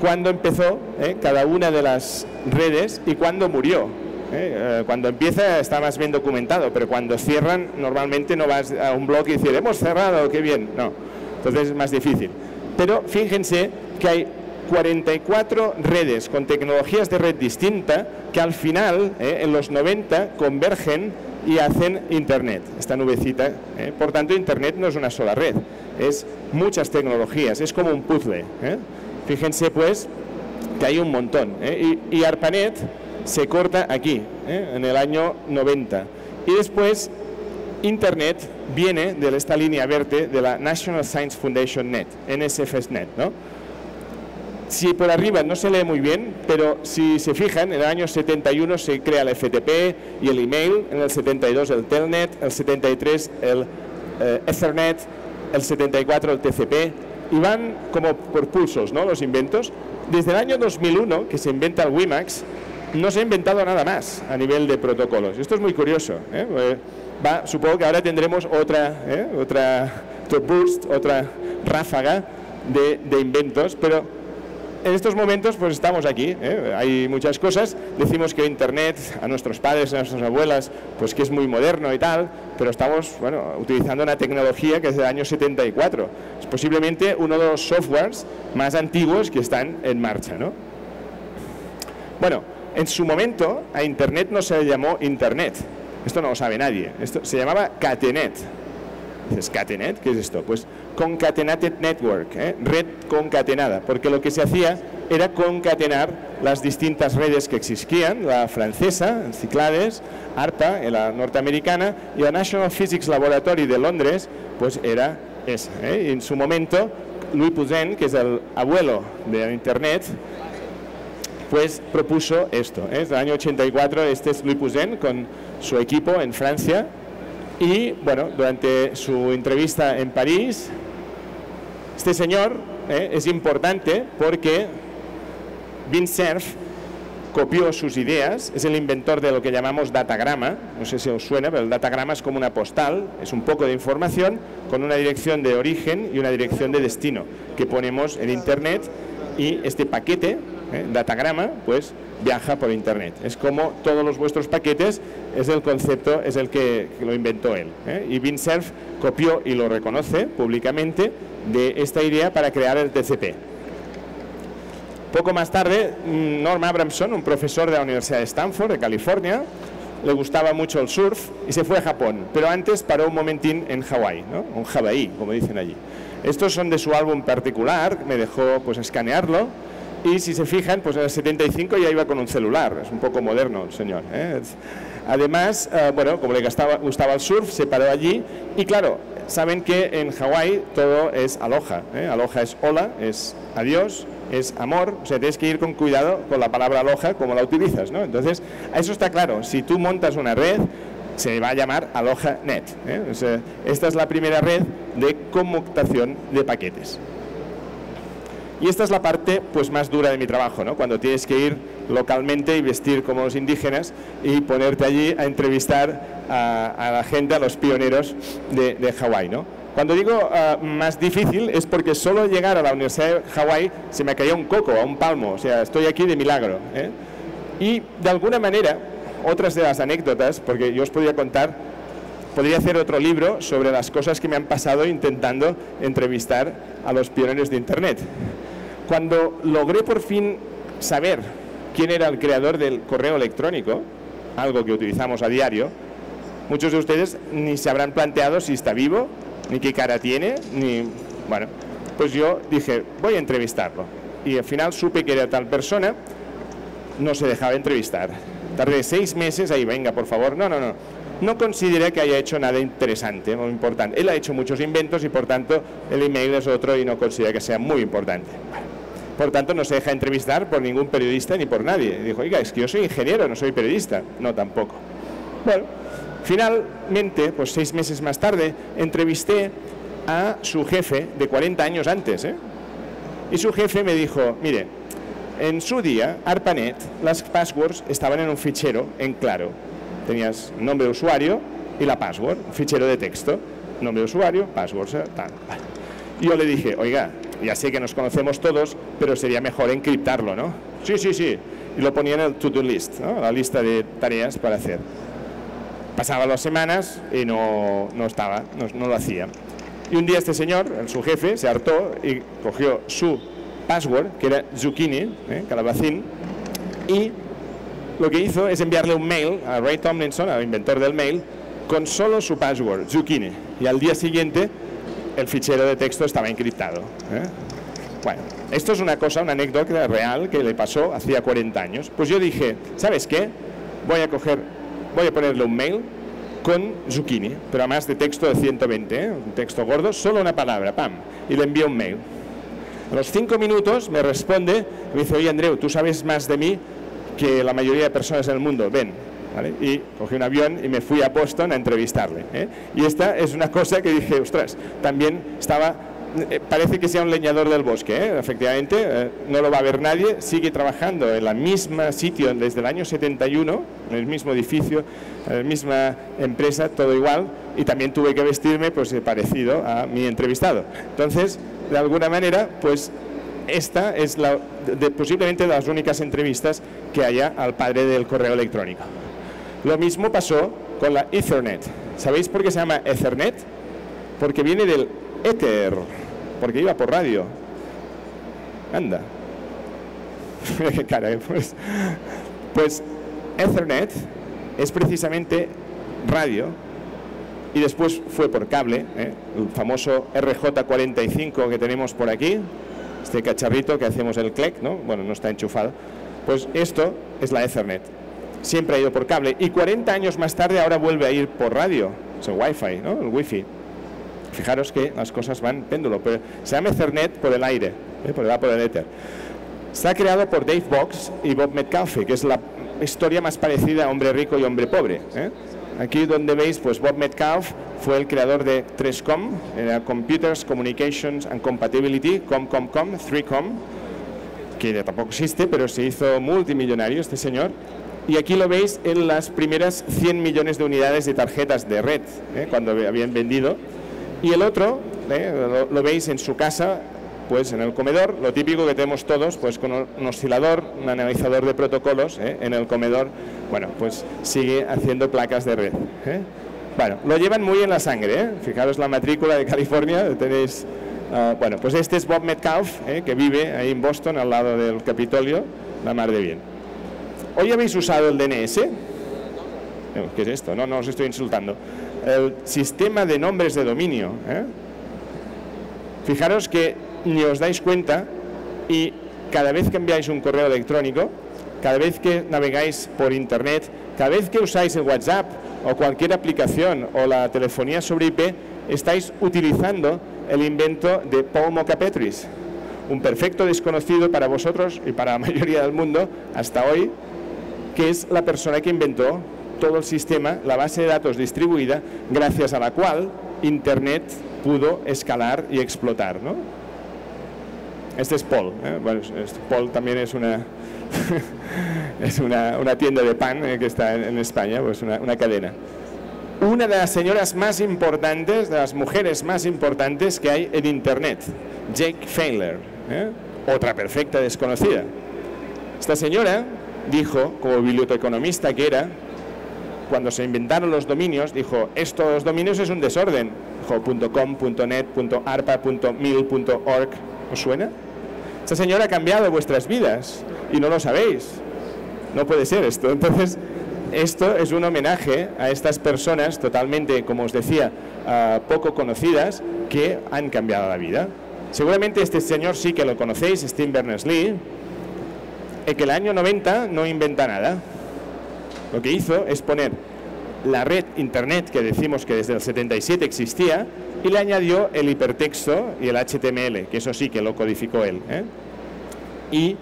cuándo empezó ¿eh? cada una de las redes y cuándo murió. ¿Eh? Cuando empieza está más bien documentado, pero cuando cierran normalmente no vas a un blog y dices, hemos cerrado, qué bien. No entonces es más difícil. Pero fíjense que hay 44 redes con tecnologías de red distinta que al final, eh, en los 90, convergen y hacen Internet, esta nubecita. Eh. Por tanto, Internet no es una sola red, es muchas tecnologías, es como un puzzle. Eh. Fíjense pues que hay un montón. Y, y, ARPANET se corta aquí, en el año 90. Y después Internet viene de esta línea verde de la National Science Foundation Net, NSFSNet. ¿no? Si por arriba no se lee muy bien, pero si se fijan, en el año 71 se crea el FTP y el email, en el 72 el Telnet, el 73 el eh, Ethernet, el 74 el TCP, y van como por pulsos ¿no? los inventos. Desde el año 2001, que se inventa el WiMAX, no se ha inventado nada más a nivel de protocolos. Esto es muy curioso. ¿eh? supongo que ahora tendremos otra, ¿eh? otra otra ráfaga de, inventos, pero en estos momentos pues estamos aquí, ¿eh? hay muchas cosas, decimos que Internet a nuestros padres, a nuestras abuelas, pues que es muy moderno y tal, pero estamos bueno, utilizando una tecnología que es del año 74, es posiblemente uno de los softwares más antiguos que están en marcha. ¿no? Bueno, en su momento a Internet no se le llamó Internet, esto no lo sabe nadie. Esto se llamaba Catenet. Dices, ¿Catenet? ¿Qué es esto? Pues Concatenated Network, ¿eh? red concatenada, porque lo que se hacía era concatenar las distintas redes que existían, la francesa, Ciclades, ARPA, la norteamericana, y la National Physics Laboratory de Londres, pues era esa. ¿eh? Y en su momento, Louis Pouzin, que es el abuelo de Internet, pues propuso esto. ¿eh? En el año 84, este es Louis Pouzin con su equipo en Francia, y bueno, durante su entrevista en París, este señor ¿eh? es importante porque Vincerf copió sus ideas, es el inventor de lo que llamamos datagrama, no sé si os suena, pero el datagrama es como una postal, es un poco de información con una dirección de origen y una dirección de destino que ponemos en Internet y este paquete, ¿eh? datagrama, pues viaja por Internet. Es como todos los vuestros paquetes, es el concepto, es el que, lo inventó él. ¿eh? Y Vincerf copió y lo reconoce públicamente de esta idea para crear el TCP. Poco más tarde, mm, Norm Abramson, un profesor de la Universidad de Stanford, de California, le gustaba mucho el surf y se fue a Japón, pero antes paró un momentín en Hawái, ¿no? un Hawái, como dicen allí. Estos son de su álbum particular, me dejó pues escanearlo y si se fijan, pues en el 75 ya iba con un celular, es un poco moderno el señor. ¿eh? Además, eh, bueno, como le gustaba, gustaba el surf, se paró allí y claro, saben que en Hawái todo es aloha. ¿eh? Aloha es hola, es adiós, es amor. O sea, tienes que ir con cuidado con la palabra aloha como la utilizas. ¿no? Entonces, eso está claro. Si tú montas una red, se va a llamar Aloha Net. ¿eh? esta es la primera red de conmutación de paquetes. Y esta es la parte pues, más dura de mi trabajo, ¿no? cuando tienes que ir localmente y vestir como los indígenas y ponerte allí a entrevistar a, la gente, a los pioneros de, de Hawái. ¿no? Cuando digo ah, más difícil es porque solo llegar a la Universidad de Hawái se me caía un coco, a un palmo, o sea, estoy aquí de milagro. ¿eh? Y de alguna manera, otras de las anécdotas, porque yo os podría contar, podría hacer otro libro sobre las cosas que me han pasado intentando entrevistar a los pioneros de Internet. Cuando logré por fin saber quién era el creador del correo electrónico, algo que utilizamos a diario, muchos de ustedes ni se habrán planteado si está vivo, ni qué cara tiene, ni... Bueno, pues yo dije, voy a entrevistarlo. Y al final supe que era tal persona, no se dejaba entrevistar. Tardé seis meses, ahí venga, por favor. No, no, no. No consideré que haya hecho nada interesante o importante. Él ha hecho muchos inventos y por tanto el email es otro y no considera que sea muy importante. Por tanto, no se deja entrevistar por ningún periodista ni por nadie. dijo, oiga, es que yo soy ingeniero, no soy periodista. No, tampoco. Bueno, finalmente, pues seis meses más tarde, entrevisté a su jefe de 40 años antes. ¿eh? Y su jefe me dijo, mire, en su día, ARPANET, las passwords estaban en un fichero en claro. Tenías nombre de usuario y la password, fichero de texto. Nombre de usuario, password, tal. Y yo le dije, oiga, ya sé que nos conocemos todos, pero sería mejor encriptarlo, ¿no? Sí, sí, sí. Y lo ponía en el to-do list, ¿no? la lista de tareas para hacer. Pasaban las semanas y no, no estaba, no, lo hacía. Y un día este señor, su jefe, se hartó y cogió su password, que era zucchini, ¿eh? calabacín, y lo que hizo es enviarle un mail a Ray Tomlinson, al inventor del mail, con solo su password, zucchini. Y al día siguiente el fichero de texto estaba encriptado. ¿eh? Bueno, esto es una cosa, una anécdota real que le pasó hacía 40 años. Pues yo dije, ¿sabes qué? Voy a coger, voy a ponerle un mail con zucchini, pero además de texto de 120, ¿eh? un texto gordo, solo una palabra, pam, y le envío un mail. A los cinco minutos me responde, me dice, oye Andreu, tú sabes más de mí que la mayoría de personas en el mundo, ven, y cogí un avión y me fui a Boston a entrevistarle. ¿eh? Y esta es una cosa que dije, ostras, también estaba eh, parece que sea un leñador del bosque, ¿eh? efectivamente, no lo va a ver nadie, sigue trabajando en la misma sitio desde el año 71, en el mismo edificio, en la misma empresa, todo igual, y también tuve que vestirme pues parecido a mi entrevistado. Entonces, de alguna manera, pues esta es la, posiblemente de las únicas entrevistas que haya al padre del correo electrónico. Lo mismo pasó con la Ethernet. ¿Sabéis por qué se llama Ethernet? Porque viene del Ether, porque iba por radio. Anda. (laughs) qué cara, ¿eh? pues, pues Ethernet es precisamente radio y después fue por cable, ¿eh? el famoso RJ45 que tenemos por aquí, este cacharrito que hacemos el CLEC, ¿no? bueno, no está enchufado, pues esto es la Ethernet. Siempre ha ido por cable y 40 años más tarde ahora vuelve a ir por radio, es el Wi-Fi, ¿no? el Wi-Fi. Fijaros que las cosas van péndulo, pero se llama Ethernet por el aire, ¿eh? por el vapor del éter. Está creado por Dave Box y Bob Metcalfe, que es la historia más parecida a Hombre Rico y Hombre Pobre. ¿eh? Aquí donde veis, pues Bob Metcalfe fue el creador de 3Com, era Computers, Communications and Compatibility, ComComCom, 3Com, que tampoco existe, pero se hizo multimillonario este señor. Y aquí lo veis en las primeras 100 millones de unidades de tarjetas de red, ¿eh? cuando habían vendido. Y el otro, ¿eh? lo, veis en su casa, pues en el comedor, lo típico que tenemos todos, pues con un oscilador, un analizador de protocolos ¿eh? en el comedor, bueno, pues sigue haciendo placas de red. Bueno, lo llevan muy en la sangre, fijaros la matrícula de California, tenéis... Ah, bueno, pues este es Bob Metcalf, que vive ahí en Boston, al lado del Capitolio, la mar de bien. ¿Hoy habéis usado el DNS? ¿Qué es esto? No, no os estoy insultando. El sistema de nombres de dominio. ¿eh? Fijaros que ni os dais cuenta y cada vez que enviáis un correo electrónico, cada vez que navegáis por Internet, cada vez que usáis el WhatsApp o cualquier aplicación o la telefonía sobre IP, estáis utilizando el invento de Paul Mocapetris, un perfecto desconocido para vosotros y para la (laughs) mayoría del mundo hasta hoy, que es la persona que inventó todo el sistema, la base de datos distribuida, gracias a la cual Internet pudo escalar y explotar. ¿no? Este es Paul. ¿eh? Bueno, este Paul también es una, (laughs) es una, tienda de pan eh, que está en, España, pues una, una, cadena. Una de las señoras más importantes, de las mujeres más importantes que hay en Internet, Jake Feiler, ¿eh? otra perfecta desconocida. Esta señora dijo, como biblioteconomista que era, cuando se inventaron los dominios, dijo, estos dominios es un desorden. Dijo, .com, .net, .arpa, .mil, .org. ¿Os suena? Esta señora ha cambiado vuestras vidas y no lo sabéis. No puede ser esto. Entonces, esto es un homenaje a estas personas totalmente, como os decía, ah, poco conocidas que han cambiado la vida. Seguramente este señor sí que lo conocéis, Steve Berners-Lee, el que el año 90 no inventa nada. Lo que hizo es poner la red Internet, que decimos que desde el 77 existía, y le añadió el hipertexto y el HTML, que eso sí que lo codificó él. ¿eh? Y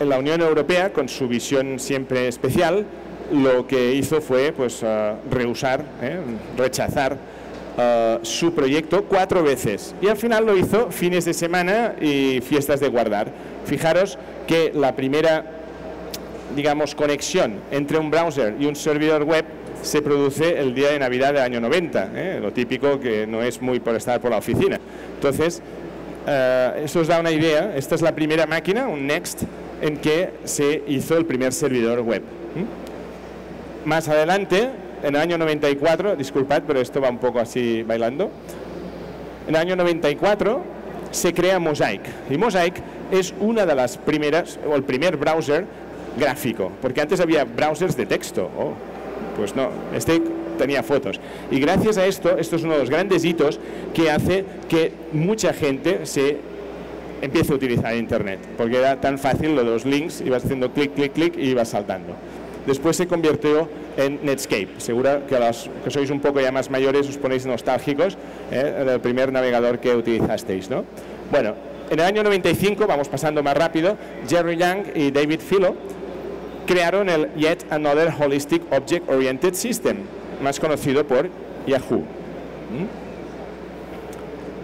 en la Unión Europea, con su visión siempre especial, lo que hizo fue pues, uh, rehusar, ¿eh? rechazar uh, su proyecto cuatro veces. Y al final lo hizo fines de semana y fiestas de guardar. Fijaros que la primera digamos, conexión entre un browser y un servidor web se produce el día de Navidad del año 90, ¿eh? lo típico que no es muy por estar por la oficina. Entonces, eh, eso os da una idea, esta es la primera máquina, un Next, en que se hizo el primer servidor web. Más adelante, en el año 94, disculpad, pero esto va un poco así bailando, en el año 94 se crea Mosaic, y Mosaic es una de las primeras, o el primer browser gráfico, porque antes había browsers de texto. Oh, pues no, este tenía fotos. Y gracias a esto, esto es uno de los grandes hitos que hace que mucha gente se empiece a utilizar Internet, porque era tan fácil lo de los links, ibas haciendo clic, clic, clic y ibas saltando. Después se convirtió en Netscape. Seguro que los que sois un poco ya más mayores os ponéis nostálgicos ¿eh? primer navegador que utilizasteis. ¿no? Bueno, en el año 95, vamos pasando más rápido, Jerry Young y David Philo crearon el Yet Another Holistic Object Oriented System, más conocido por Yahoo. ¿Mm?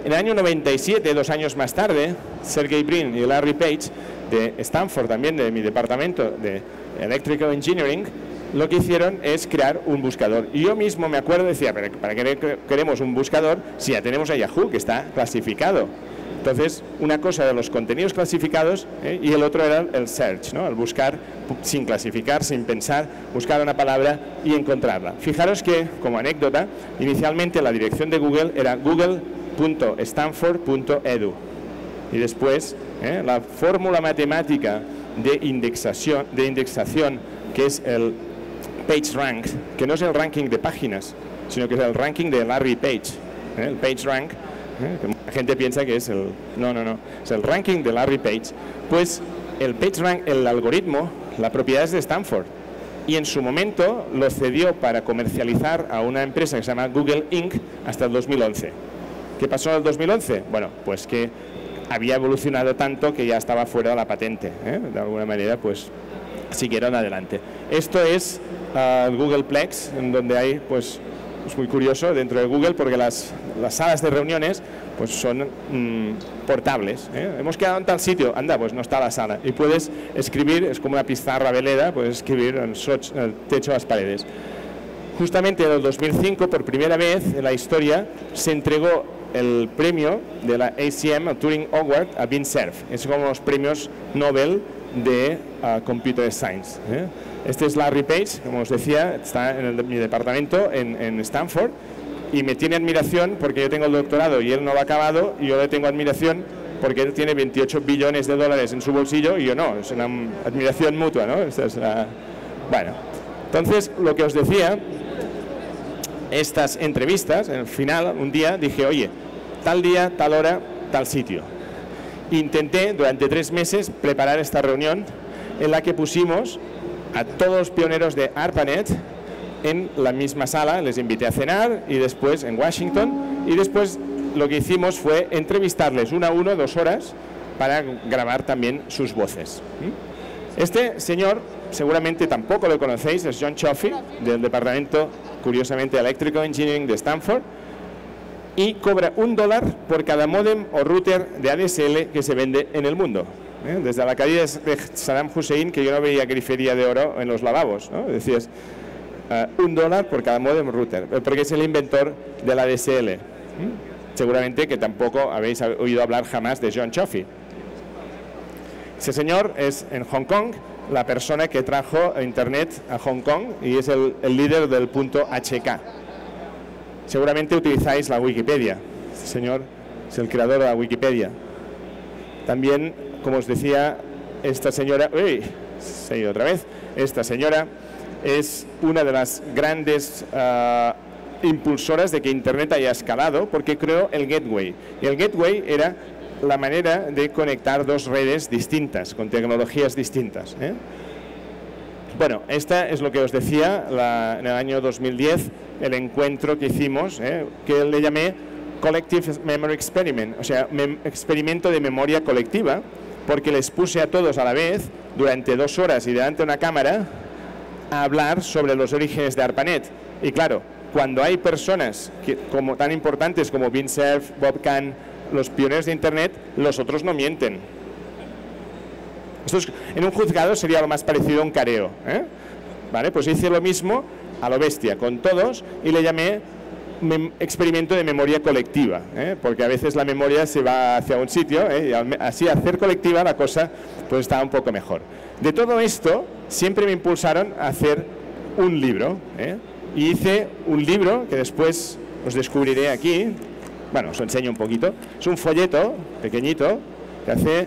En el año 97, dos años más tarde, Sergey Brin y Larry Page de Stanford, también de mi departamento de Electrical Engineering, lo que hicieron es crear un buscador. Y yo mismo me acuerdo, decía, ¿para qué queremos un buscador si ya tenemos a Yahoo, que está clasificado? Entonces, una cosa de los contenidos clasificados ¿eh? y el otro era el search, ¿no? el buscar sin clasificar, sin pensar, buscar una palabra y encontrarla. Fijaros que, como anécdota, inicialmente la dirección de Google era google.stanford.edu y después ¿eh? la fórmula matemática de indexación, de indexación, que es el PageRank, que no es el ranking de páginas, sino que es el ranking de Larry Page. ¿eh? El PageRank ¿eh? Gente piensa que es el... No, no, no. Es el ranking de Larry Page. Pues el PageRank, el algoritmo, la propiedad es de Stanford. Y en su momento lo cedió para comercializar a una empresa que se llama Google Inc. hasta el 2011. ¿Qué pasó en el 2011? Bueno, pues que había evolucionado tanto que ya estaba fuera de la patente. ¿eh? De alguna manera, pues siguieron adelante. Esto es uh, Google Plex, en donde hay, pues, es muy curioso dentro de Google porque las, las salas de reuniones pues son mm, portables. ¿eh? Hemos quedado en tal sitio, anda, pues no está la sala. Y puedes escribir, es como una pizarra veleda, puedes escribir en, el techo de las paredes. Justamente en el 2005, por primera vez en la historia, se entregó el premio de la ACM, el Turing Award, a Vint Cerf. Es como los premios Nobel de uh, Computer Science. ¿eh? Este es Larry Page, como os decía, está en el, mi departamento en, en, Stanford y me tiene admiración porque yo tengo el doctorado y él no lo ha acabado y yo le tengo admiración porque él tiene 28 billones de dólares en su bolsillo y yo no, es una admiración mutua, ¿no? Esta es la... Bueno, entonces lo que os decía, estas entrevistas, en el final, un día dije, oye, tal día, tal hora, tal sitio intenté durante tres meses preparar esta reunión en la que pusimos a todos los pioneros de ARPANET en la misma sala, les invité a cenar y después en Washington. Y después lo que hicimos fue entrevistarles una a uno, dos horas, para grabar también sus voces. Este señor seguramente tampoco lo conocéis, es John Chaffee, del departamento, curiosamente, Electrical Engineering de Stanford, y cobra un dólar por cada modem o router de ADSL que se vende en el mundo. ¿eh? Desde la caída de Saddam Hussein, que yo no veía grifería de oro en los lavabos. ¿no? Decías, uh, un dólar por cada modem router, eh, porque es el inventor de la ADSL. ¿eh? Seguramente que tampoco habéis oído hablar jamás de John Chaffee. Ese señor es en Hong Kong la persona que trajo Internet a Hong Kong y es el líder del punto HK seguramente utilizáis la Wikipedia. Este señor es el creador de la Wikipedia. También, como os decía, esta señora, uy, se otra vez, esta señora es una de las grandes uh, impulsoras de que Internet haya escalado porque creó el Gateway. Y el Gateway era la manera de conectar dos redes distintas, con tecnologías distintas. ¿eh? Bueno, esta es lo que os decía la, en el año 2010, el encuentro que hicimos, ¿eh? que le llamé Collective Memory Experiment, o sea, experimento de memoria colectiva, porque les puse a todos a la vez, durante dos horas y delante de una cámara, a hablar sobre los orígenes de ARPANET. Y claro, cuando hay personas como, tan importantes como Vint Cerf, Bob Kahn, los pioneros de Internet, los otros no mienten esto en un juzgado sería lo más parecido a un careo. ¿eh? ¿Vale? Pues hice lo mismo a lo bestia con todos y le llamé experimento de memoria colectiva, ¿eh? porque a veces la memoria se va hacia un sitio ¿eh? y así hacer colectiva la cosa pues está un poco mejor. De todo esto siempre me impulsaron a hacer un libro y hice un libro que después os descubriré aquí, bueno, os enseño un poquito, es un folleto pequeñito que hace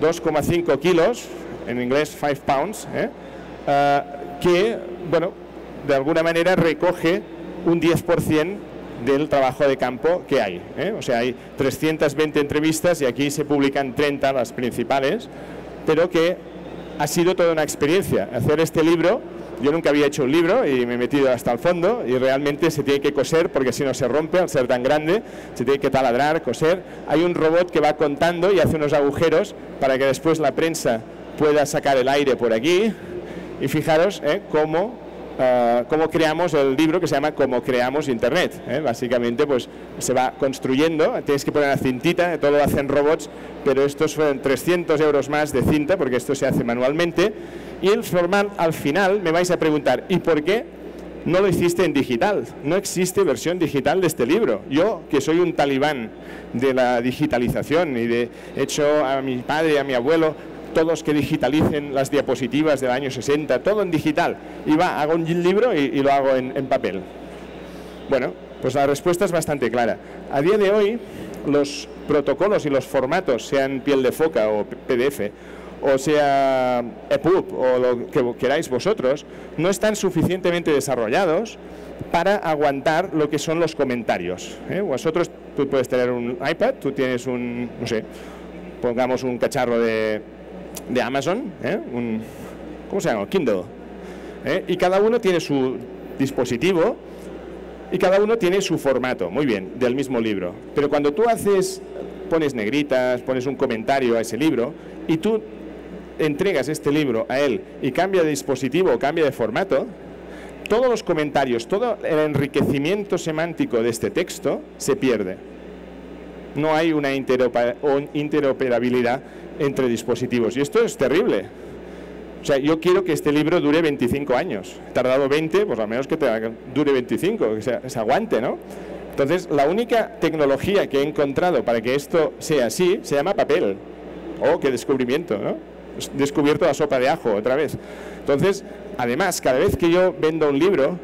2,5 kilos, en inglés 5 pounds, ¿eh? uh, que, bueno, de alguna manera recoge un 10% del trabajo de campo que hay. ¿eh? O sea, hay 320 entrevistas y aquí se publican 30 las principales, pero que ha sido toda una experiencia. Hacer este libro yo nunca había hecho un libro y me he metido hasta el fondo y realmente se tiene que coser porque si no se rompe al ser tan grande, se tiene que taladrar, coser. Hay un robot que va contando y hace unos agujeros para que después la prensa pueda sacar el aire por aquí y fijaros ¿eh? cómo, uh, cómo creamos el libro que se llama Cómo creamos Internet. ¿eh? Básicamente pues se va construyendo, tienes que poner la cintita, todo lo hacen robots, pero estos fueron 300 euros más de cinta porque esto se hace manualmente y el formal, al final me vais a preguntar, ¿y por qué no lo hiciste en digital? No existe versión digital de este libro. Yo, que soy un talibán de la digitalización y de hecho a mi padre a mi abuelo todos que digitalicen las diapositivas del año 60, todo en digital. Y va, hago un libro y, lo hago en papel. Bueno, pues la respuesta es bastante clara. A día de hoy, los protocolos y los formatos, sean piel de foca o PDF, o sea EPUB o lo que queráis vosotros, no están suficientemente desarrollados para aguantar lo que son los comentarios. ¿eh? Vosotros, tú puedes tener un iPad, tú tienes un, no sé, pongamos un cacharro de, de Amazon, ¿eh? un, ¿cómo se llama? Kindle. ¿eh? Y cada uno tiene su dispositivo y cada uno tiene su formato, muy bien, del mismo libro. Pero cuando tú haces, pones negritas, pones un comentario a ese libro y tú entregas este libro a él y cambia de dispositivo o cambia de formato, todos los comentarios, todo el enriquecimiento semántico de este texto se pierde. No hay una interoperabilidad entre dispositivos. Y esto es terrible. O sea, yo quiero que este libro dure 25 años. Tardado 20, pues al menos que dure 25, que se aguante, ¿no? Entonces, la única tecnología que he encontrado para que esto sea así se llama papel. Oh, qué descubrimiento, ¿no? Descubierto la sopa de ajo otra vez. Entonces, además, cada vez que yo vendo un libro,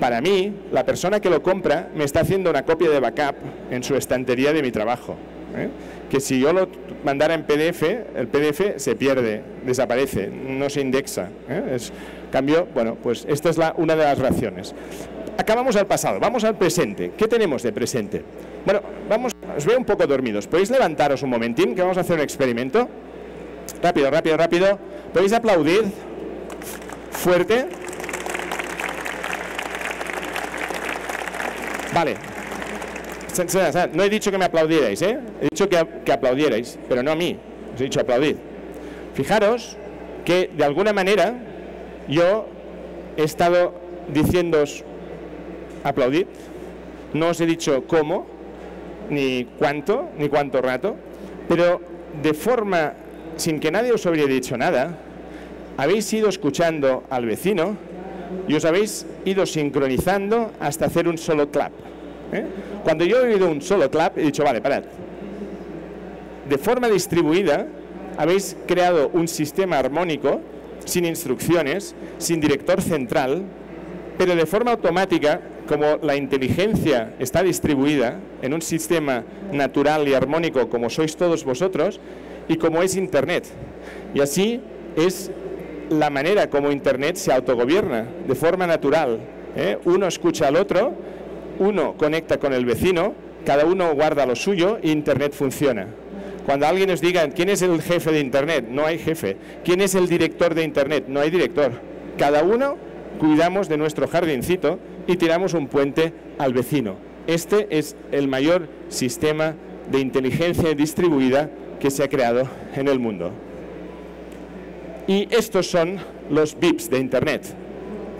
para mí, la persona que lo compra me está haciendo una copia de backup en su estantería de mi trabajo. ¿eh? Que si yo lo mandara en PDF, el PDF se pierde, desaparece, no se indexa. ¿eh? Es, cambio, bueno, pues esta es la, una de las razones. Acabamos al pasado, vamos al presente. ¿Qué tenemos de presente? Bueno, vamos, os veo un poco dormidos. ¿Podéis levantaros un momentín que vamos a hacer un experimento? Rápido, rápido, rápido. ¿Podéis aplaudir? Fuerte. Vale. No he dicho que me aplaudierais, ¿eh? He dicho que, que aplaudierais, pero no a mí. Os he dicho aplaudir. Fijaros que de alguna manera yo he estado diciéndoos aplaudid. No os he dicho cómo, ni cuánto, ni cuánto rato, pero de forma, sin que nadie os hubiera dicho nada, habéis ido escuchando al vecino y os habéis ido sincronizando hasta hacer un solo clap. ¿eh? Cuando yo he oído un solo clap, he dicho, vale, parad. De forma distribuida, habéis creado un sistema armónico, sin instrucciones, sin director central, pero de forma automática, como la inteligencia está distribuida en un sistema natural y armónico como sois todos vosotros, y como es Internet. Y así es la manera como Internet se autogobierna, de forma natural. ¿eh? Uno escucha al otro, uno conecta con el vecino, cada uno guarda lo suyo y Internet funciona. Cuando alguien nos diga quién es el jefe de Internet, no hay jefe. ¿Quién es el director de Internet? No hay director. Cada uno cuidamos de nuestro jardincito y tiramos un puente al vecino. Este es el mayor sistema de inteligencia distribuida que se ha creado en el mundo. Y estos son los VIPs de Internet.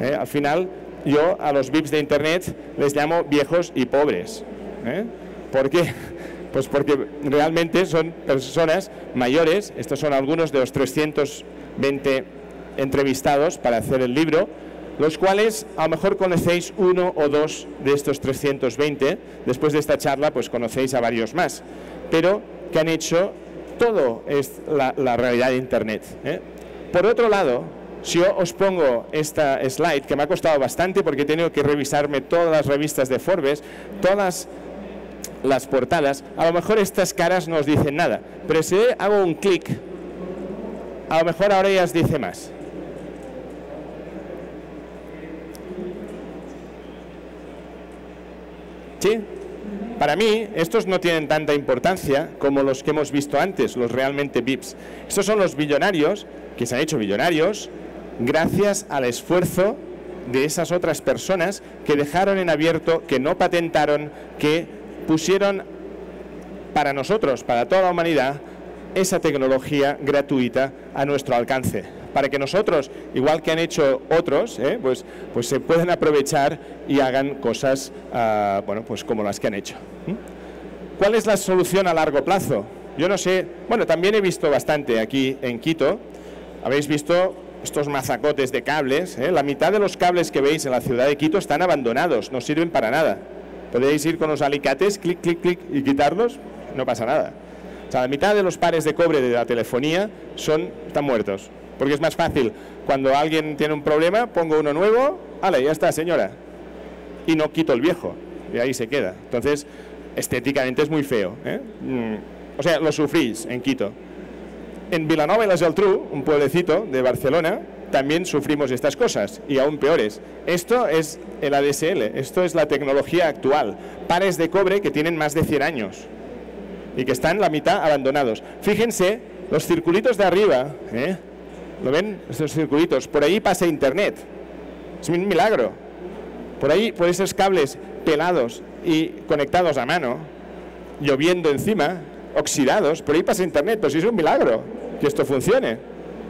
¿eh? Al final, yo a los VIPs de Internet les llamo viejos y pobres. ¿eh? ¿Por qué? (laughs) Pues porque realmente son personas mayores, estos son algunos de los 320 entrevistados para hacer el libro, los cuales a lo mejor conocéis uno o dos de estos 320, después de esta charla pues conocéis a varios más, pero que han hecho todo es la, realidad de Internet. ¿eh? Por otro lado, si yo os pongo esta slide, que me ha costado bastante porque he tenido que revisarme todas las revistas de Forbes, todas las portadas, a lo mejor estas caras no os dicen nada, pero si hago un clic, a lo mejor ahora ya os dice más. ¿Sí? Para mí, estos no tienen tanta importancia como los que hemos visto antes, los realmente VIPs. Estos son los billonarios que se han hecho billonarios gracias al esfuerzo de esas otras personas que dejaron en abierto, que no patentaron, que pusieron para nosotros, para toda la humanidad, esa tecnología gratuita a nuestro alcance, para que nosotros, igual que han hecho otros, ¿eh? pues, pues se puedan aprovechar y hagan cosas ah, bueno, pues como las que han hecho. ¿Cuál es la solución a largo plazo? Yo no sé, bueno, también he visto bastante aquí en Quito, habéis visto estos mazacotes de cables, ¿eh? la mitad de los cables que veis en la ciudad de Quito están abandonados, no sirven para nada. Podéis ir con los alicates, clic, clic, clic y quitarlos, no pasa nada. O sea, la mitad de los pares de cobre de la telefonía son, están muertos. Porque es más fácil, cuando alguien tiene un problema, pongo uno nuevo, vale, ya está, señora. Y no quito el viejo, y ahí se queda. Entonces, estéticamente es muy feo. ¿eh? Mm, o sea, lo sufrís en Quito. En Vilanova y la Geltrú, un pueblecito de Barcelona, también sufrimos estas cosas y aún peores. Esto es el ADSL, esto es la tecnología actual. Pares de cobre que tienen más de 100 años y que están la mitad abandonados. Fíjense, los circulitos de arriba, ¿eh? ¿Lo ven? Estos circulitos, por ahí pasa internet. Es un milagro. Por ahí, por esos cables pelados y conectados a mano, lloviendo encima, oxidados, por ahí pasa internet, pues es un milagro que esto funcione.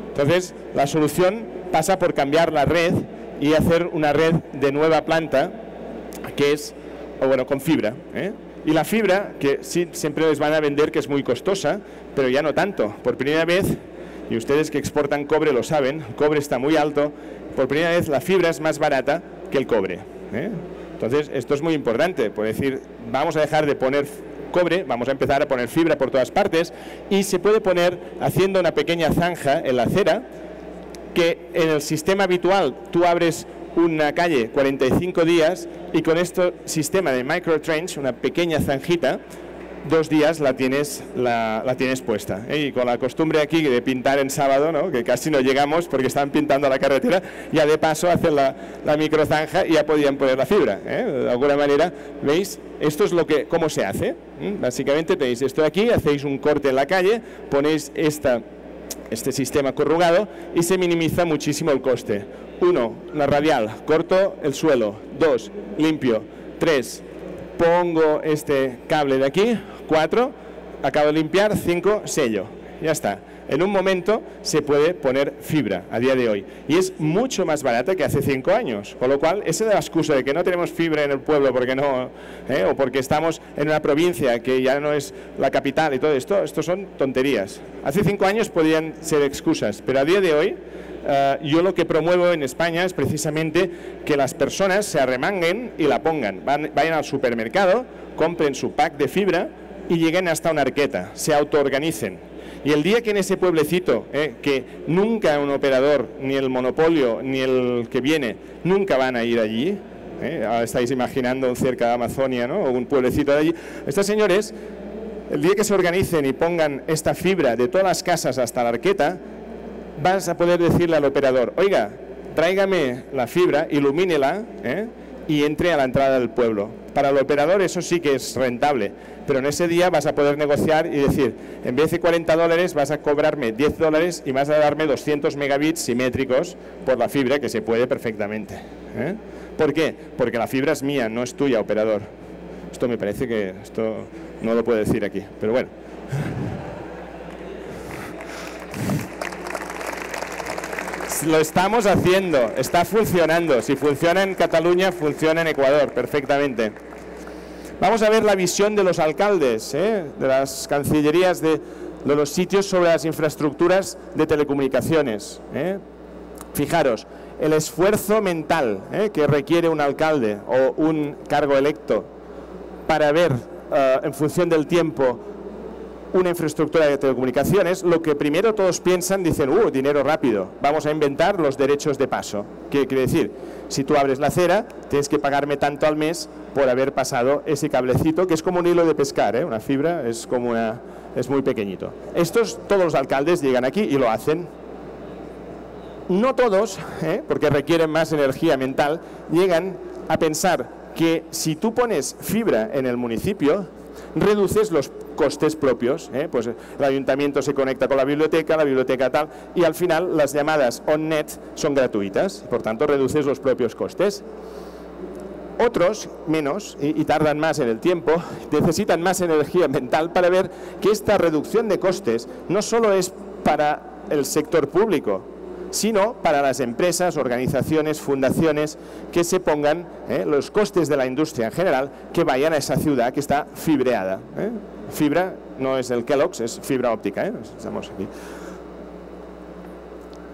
Entonces, la solución pasa por cambiar la red y hacer una red de nueva planta que es, o bueno, con fibra. ¿eh? Y la fibra, que sí, siempre les van a vender que es muy costosa, pero ya no tanto. Por primera vez, y ustedes que exportan cobre lo saben, cobre está muy alto, por primera vez la fibra es más barata que el cobre. ¿eh? Entonces, esto es muy importante, por decir, vamos a dejar de poner cobre, vamos a empezar a poner fibra por todas partes y se puede poner haciendo una pequeña zanja en la acera que en el sistema habitual tú abres una calle 45 días y con este sistema de microtrench, una pequeña zanjita, dos días la tienes, la, tienes puesta. ¿eh? Y con la costumbre aquí de pintar en sábado, ¿no? que casi no llegamos porque están pintando la carretera, ya de paso hacen la, la microzanja y ya podían poner la fibra. ¿eh? De alguna manera, ¿veis? Esto es lo que, cómo se hace. ¿eh? Básicamente tenéis esto aquí, hacéis un corte en la calle, ponéis esta, este sistema corrugado y se minimiza muchísimo el coste. Uno, la radial, corto el suelo. Dos, limpio. Tres, pongo este cable de aquí, 4, acabo de limpiar, 5, sello. Ya está. En un momento se puede poner fibra a día de hoy y es mucho más barata que hace 5 años. Con lo cual, esa es la excusa de que no tenemos fibra en el pueblo porque no, ¿eh? o porque estamos en una provincia que ya no es la capital y todo esto, esto son tonterías. Hace 5 años podían ser excusas, pero a día de hoy eh, yo lo que promuevo en España es precisamente que las personas se arremanguen y la pongan. vayan al supermercado, compren su pack de fibra y lleguen hasta una arqueta, se autoorganicen. Y el día que en ese pueblecito, eh, que nunca un operador, ni el monopolio, ni el que viene, nunca van a ir allí, eh, ahora estáis imaginando cerca de Amazonia, ¿no? o un pueblecito de allí, estos señores, el día que se organicen y pongan esta fibra de todas las casas hasta la arqueta, vas a poder decirle al operador, oiga, tráigame la fibra, ilumínela ¿eh? y entre a la entrada del pueblo. Para el operador eso sí que es rentable, pero en ese día vas a poder negociar y decir, en vez de 40 dólares vas a cobrarme 10 dólares y vas a darme 200 megabits simétricos por la fibra, que se puede perfectamente. ¿eh? ¿Por qué? Porque la fibra es mía, no es tuya, operador. Esto me parece que esto no lo puedo decir aquí, pero bueno. Lo estamos haciendo, está funcionando. Si funciona en Cataluña, funciona en Ecuador perfectamente. Vamos a ver la visión de los alcaldes, ¿eh? de las cancillerías de, los sitios sobre las infraestructuras de telecomunicaciones. ¿eh? Fijaros, el esfuerzo mental ¿eh? que requiere un alcalde o un cargo electo para ver en función del tiempo una infraestructura de telecomunicaciones, lo que primero todos piensan, dicen, uh, dinero rápido, vamos a inventar los derechos de paso. ¿Qué quiere decir? Si tú abres la acera, tienes que pagarme tanto al mes por haber pasado ese cablecito, que es como un hilo de pescar, ¿eh? una fibra, es como una, es muy pequeñito. Estos, todos los alcaldes llegan aquí y lo hacen. No todos, ¿eh? porque requieren más energía mental, llegan a pensar que si tú pones fibra en el municipio, reduces los costes propios. ¿eh? Pues el ayuntamiento se conecta con la biblioteca, la biblioteca tal, y al final las llamadas on-net son gratuitas, por tanto reduces los propios costes. Otros, menos, y, tardan más en el tiempo, (laughs) necesitan más energía mental para ver que esta reducción de costes no solo es para el sector público, sino para las empresas, organizaciones, fundaciones que se pongan ¿eh? los costes de la industria en general que vayan a esa ciudad que está fibreada. ¿eh? Fibra no es el Kellogg's, es fibra óptica. ¿eh? Estamos aquí.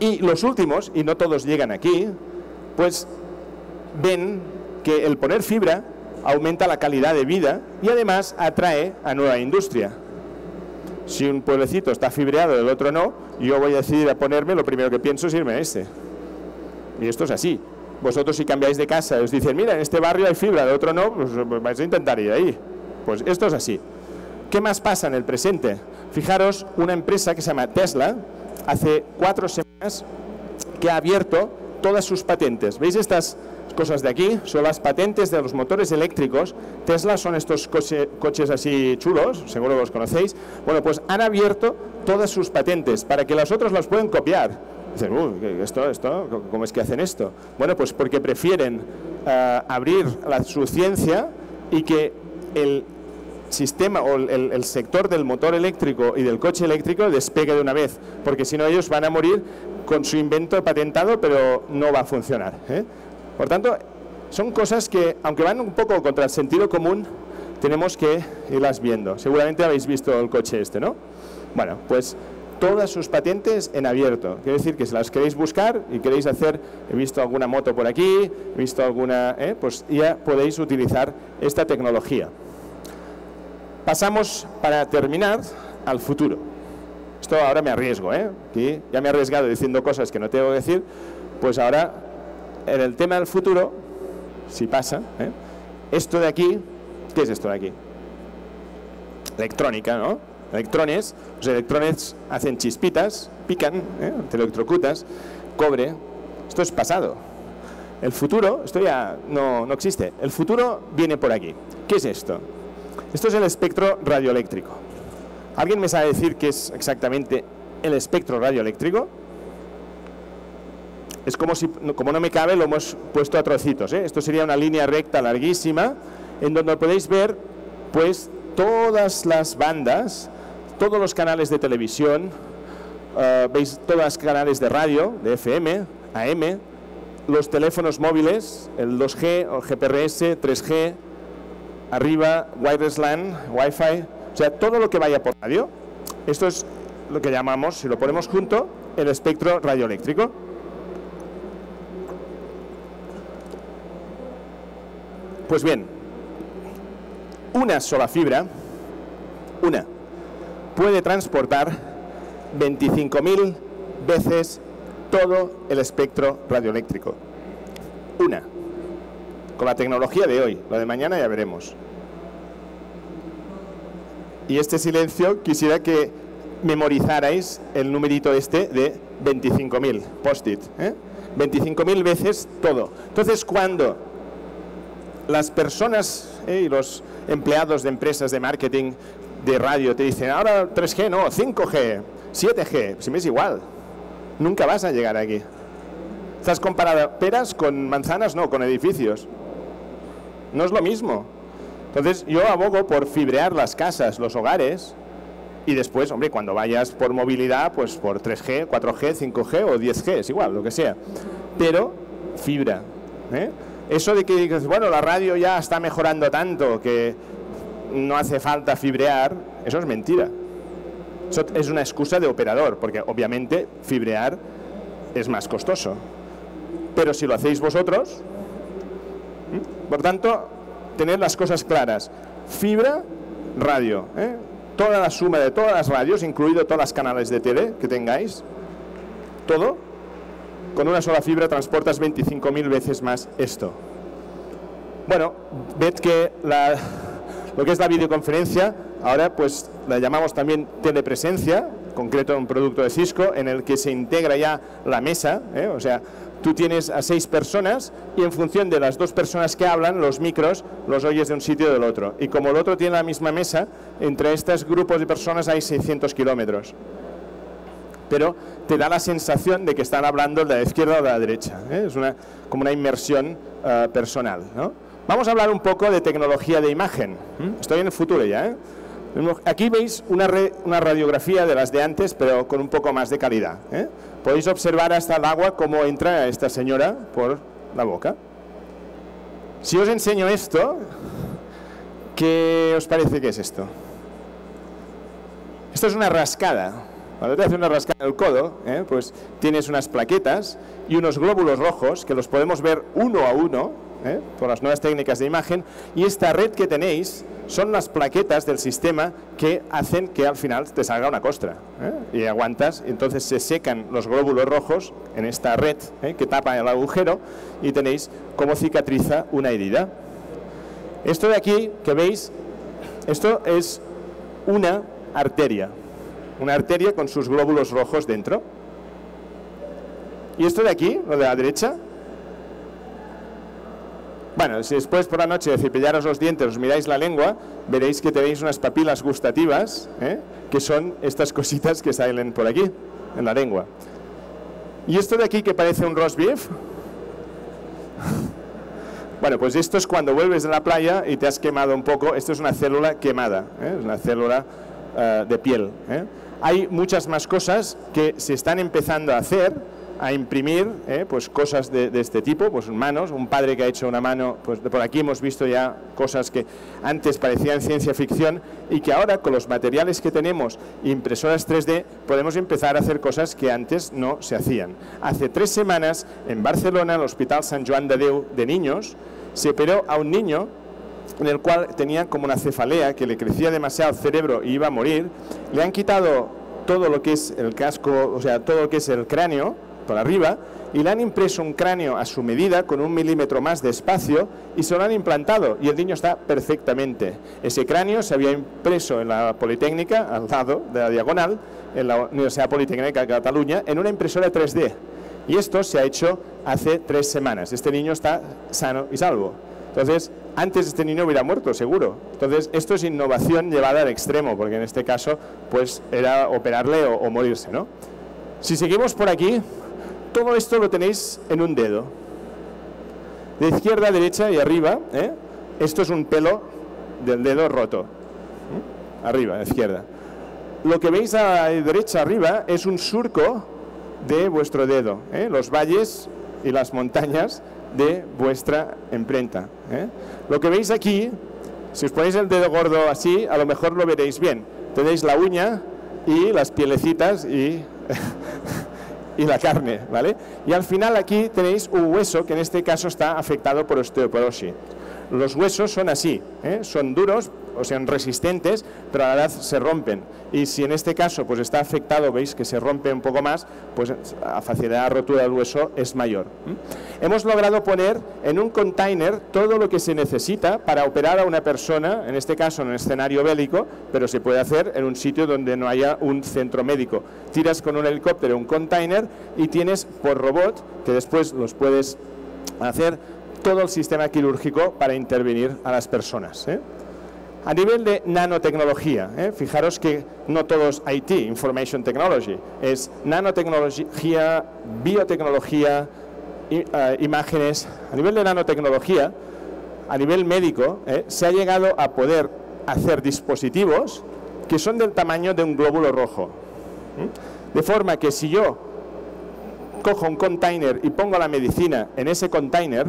Y los últimos, y no todos llegan aquí, pues ven que el poner fibra aumenta la calidad de vida y además atrae a nueva industria si un pueblecito está fibreado y el otro no, yo voy a decidir a ponerme, lo primero que pienso es irme a este. Y esto es así. Vosotros si cambiáis de casa os dicen, mira, en este barrio hay fibra, de otro no, pues vais a intentar ir ahí. Pues esto es así. ¿Qué más pasa en el presente? Fijaros, una empresa que se llama Tesla, hace cuatro semanas que ha abierto todas sus patentes. ¿Veis estas cosas de aquí? Son las patentes de los motores eléctricos. Tesla son estos coches así chulos, seguro los conocéis. Bueno, pues han abierto todas sus patentes para que las otras las puedan copiar. Dicen, esto, esto, ¿cómo es que hacen esto? Bueno, pues porque prefieren eh, abrir la, su ciencia y que el sistema o el, sector del motor eléctrico y del coche eléctrico despegue de una vez, porque si no ellos van a morir con su invento patentado, pero no va a funcionar. ¿eh? Por tanto, son cosas que, aunque van un poco contra el sentido común, tenemos que irlas viendo. Seguramente habéis visto el coche este, ¿no? Bueno, pues todas sus patentes en abierto. Quiere decir que si las queréis buscar y queréis hacer, he visto alguna moto por aquí, he visto alguna, ¿eh? pues ya podéis utilizar esta tecnología. Pasamos, para terminar, al futuro. Esto ahora me arriesgo, ¿eh? Ya me he arriesgado diciendo cosas que no tengo que decir, pues ahora, en el tema del futuro, si pasa, ¿eh? esto de aquí, ¿qué es esto de aquí? Electrónica, ¿no? Electrones, los electrones hacen chispitas, pican, ¿eh? te electrocutas, cobre, esto es pasado. El futuro, esto ya no, no existe, el futuro viene por aquí. ¿Qué es esto? Esto es el espectro radioeléctrico. ¿Alguien me sabe decir qué es exactamente el espectro radioeléctrico? Es como si, como no me cabe, lo hemos puesto a trocitos. ¿eh? Esto sería una línea recta larguísima, en donde podéis ver pues todas las bandas, todos los canales de televisión, eh, veis todos los canales de radio, de FM, AM, los teléfonos móviles, el 2G, el GPRS, 3G, arriba wireless LAN, Wi-Fi, o sea, todo lo que vaya por radio. Esto es lo que llamamos, si lo ponemos junto, el espectro radioeléctrico. Pues bien, una sola fibra, una, puede transportar 25.000 veces todo el espectro radioeléctrico. Una con la tecnología de hoy. Lo de mañana ya veremos. Y este silencio quisiera que memorizarais el numerito este de 25.000, post-it. ¿eh? 25.000 veces todo. Entonces, cuando las personas ¿eh? y los empleados de empresas de marketing de radio te dicen, ahora 3G, no, 5G, 7G, si me es igual, nunca vas a llegar aquí. Estás comparando peras con manzanas, no, con edificios. No es lo mismo. Entonces yo abogo por fibrear las casas, los hogares, y después, hombre, cuando vayas por movilidad, pues por 3G, 4G, 5G o 10G, es igual, lo que sea. Pero fibra. ¿eh? Eso de que bueno, la radio ya está mejorando tanto que no hace falta fibrear, eso es mentira. Eso es una excusa de operador, porque obviamente fibrear es más costoso. Pero si lo hacéis vosotros, por tanto, tener las cosas claras. Fibra, radio. ¿eh? Toda la suma de todas las radios, incluido todos los canales de tele que tengáis, todo, con una sola fibra transportas 25.000 veces más esto. Bueno, ved que lo que es la videoconferencia, ahora pues la llamamos también telepresencia, concreto un producto de Cisco, en el que se integra ya la mesa, ¿eh? o sea, tú tienes a seis personas y en función de las dos personas que hablan, los micros los oyes de un sitio o del otro. Y como el otro tiene la misma mesa, entre estos grupos de personas hay 600 kilómetros. Pero te da la sensación de que están hablando de la izquierda o de la derecha. ¿eh? Es una, como una inmersión eh, personal. Vamos a hablar un poco de tecnología de imagen. Estoy en el futuro ya. ¿eh? Aquí veis una, radiografía de las de antes, pero con un poco más de calidad. ¿eh? Podéis observar hasta el agua cómo entra esta señora por la boca. Si os enseño esto, ¿qué os parece que es esto? Esto es una rascada. Cuando te hace una rascada en el codo, ¿eh? pues tienes unas plaquetas y unos glóbulos rojos que los podemos ver uno a uno ¿eh? por las nuevas técnicas de imagen y esta red que tenéis son las plaquetas del sistema que hacen que al final te salga una costra ¿eh? y aguantas, entonces se secan los glóbulos rojos en esta red ¿eh? que tapa el agujero y tenéis cómo cicatriza una herida. Esto de aquí que veis, esto es una arteria, una arteria con sus glóbulos rojos dentro. ¿Y esto de aquí, lo de la derecha? Bueno, si después por la noche de cepillaros los dientes os miráis la lengua, veréis que tenéis unas papilas gustativas, ¿eh? que son estas cositas que salen por aquí, en la lengua. ¿Y esto de aquí que parece un roast beef? (laughs) Bueno, pues esto es cuando vuelves de la playa y te has quemado un poco. Esto es una célula quemada, ¿eh? es una célula eh, de piel. ¿eh? Hay muchas más cosas que se están empezando a hacer a imprimir eh, pues cosas de, este tipo, pues manos, un padre que ha hecho una mano, pues por aquí hemos visto ya cosas que antes parecían ciencia ficción y que ahora con los materiales que tenemos, impresoras 3D, podemos empezar a hacer cosas que antes no se hacían. Hace tres semanas en Barcelona, el Hospital San Joan de Deu de niños, se operó a un niño en el cual tenía como una cefalea que le crecía demasiado el cerebro y iba a morir, le han quitado todo lo que es el casco, o sea, todo lo que es el cráneo, por arriba y le han impreso un cráneo a su medida con un milímetro más de espacio y se lo han implantado y el niño está perfectamente. Ese cráneo se había impreso en la Politécnica, al lado de la diagonal, en la Universidad Politécnica de Cataluña, en una impresora 3D. Y esto se ha hecho hace tres semanas. Este niño está sano y salvo. Entonces, antes este niño hubiera muerto, seguro. Entonces, esto es innovación llevada al extremo, porque en este caso, pues era operarle o, o morirse, ¿no? Si seguimos por aquí, todo esto lo tenéis en un dedo. De izquierda a derecha y arriba, ¿eh? esto es un pelo del dedo roto. ¿eh? Arriba, izquierda. Lo que veis a derecha arriba es un surco de vuestro dedo, ¿eh? los valles y las montañas de vuestra imprenta. Lo que veis aquí, si os ponéis el dedo gordo así, a lo mejor lo veréis bien. Tenéis la uña y las pielecitas y (laughs) y la carne, ¿vale? Y al final aquí tenéis un hueso que en este caso está afectado por osteoporosis. Los huesos son así, ¿eh? son duros, o sean resistentes, pero a la edad se rompen. Y si en este caso pues está afectado, veis que se rompe un poco más, pues la facilidad de rotura del hueso es mayor. Hemos logrado poner en un container todo lo que se necesita para operar a una persona, en este caso en un escenario bélico, pero se puede hacer en un sitio donde no haya un centro médico. Tiras con un helicóptero un container y tienes por robot, que después los puedes hacer todo el sistema quirúrgico para intervenir a las personas. ¿eh? A nivel de nanotecnología, ¿eh? fijaros que no todo es IT, Information Technology, es nanotecnología, biotecnología, eh, imágenes. A nivel de nanotecnología, a nivel médico, ¿eh? se ha llegado a poder hacer dispositivos que son del tamaño de un glóbulo rojo. De forma que si yo cojo un container y pongo la medicina en ese container,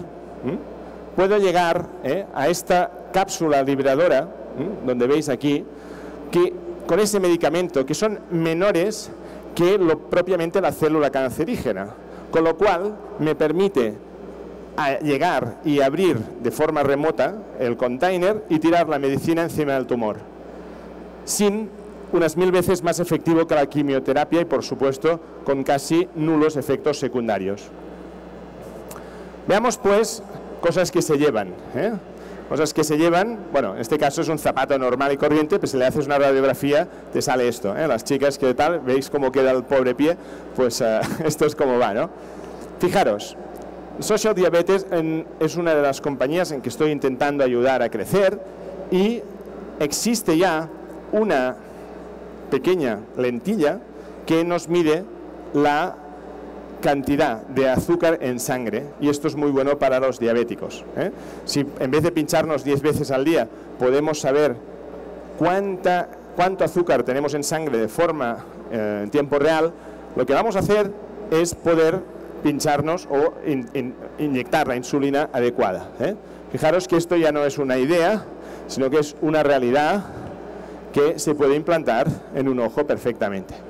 puedo llegar a esta cápsula liberadora donde veis aquí, que con ese medicamento, que son menores que lo, propiamente la célula cancerígena, con lo cual me permite llegar y abrir de forma remota el container y tirar la medicina encima del tumor, sin unas mil veces más efectivo que la quimioterapia y por supuesto con casi nulos efectos secundarios. Veamos pues cosas que se llevan. ¿eh? Cosas que se llevan, bueno, en este caso es un zapato normal y corriente, pero si le haces una radiografía te sale esto. ¿eh? Las chicas que tal, veis cómo queda el pobre pie, pues eh, (laughs) esto es como va, ¿no? Fijaros, Social Diabetes es una de las compañías en que estoy intentando ayudar a crecer y existe ya una pequeña lentilla que nos mide la cantidad de azúcar en sangre y esto es muy bueno para los diabéticos. ¿eh? Si en vez de pincharnos 10 veces al día podemos saber cuánta, cuánto azúcar tenemos en sangre de forma eh, en tiempo real, lo que vamos a hacer es poder pincharnos o inyectar la insulina adecuada. ¿eh? Fijaros que esto ya no es una idea, sino que es una realidad que se puede implantar en un ojo perfectamente.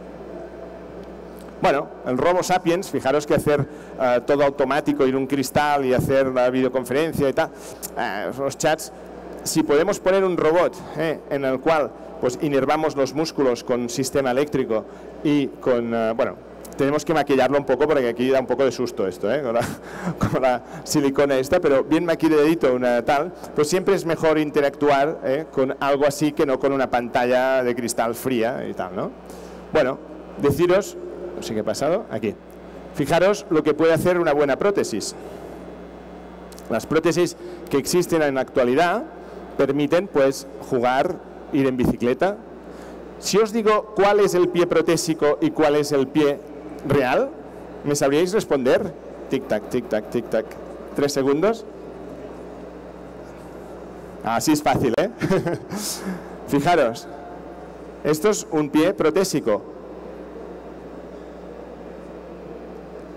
Bueno, el Robo Sapiens, fijaros que hacer eh, todo automático, ir un cristal y hacer la videoconferencia y tal, eh, los chats, si podemos poner un robot eh, en el cual pues inervamos los músculos con sistema eléctrico y con, bueno, tenemos que maquillarlo un poco porque aquí da un poco de susto esto, ¿eh? con, la, (laughs) con, la, silicona esta, pero bien maquilladito, una tal, pues siempre es mejor interactuar ¿eh? con algo así que no con una pantalla de cristal fría y tal, ¿no? Bueno, deciros no sé qué ha pasado, aquí, Fijaros lo que puede hacer una buena prótesis. Las prótesis que existen en la actualidad permiten pues jugar, ir en bicicleta. Si os digo cuál es el pie protésico y cuál es el pie real, ¿me sabríais responder? Tic-tac, tic-tac, tic-tac. ¿Tres segundos? Así es fácil, ¿eh? (laughs) Fijaros, esto es un pie protésico.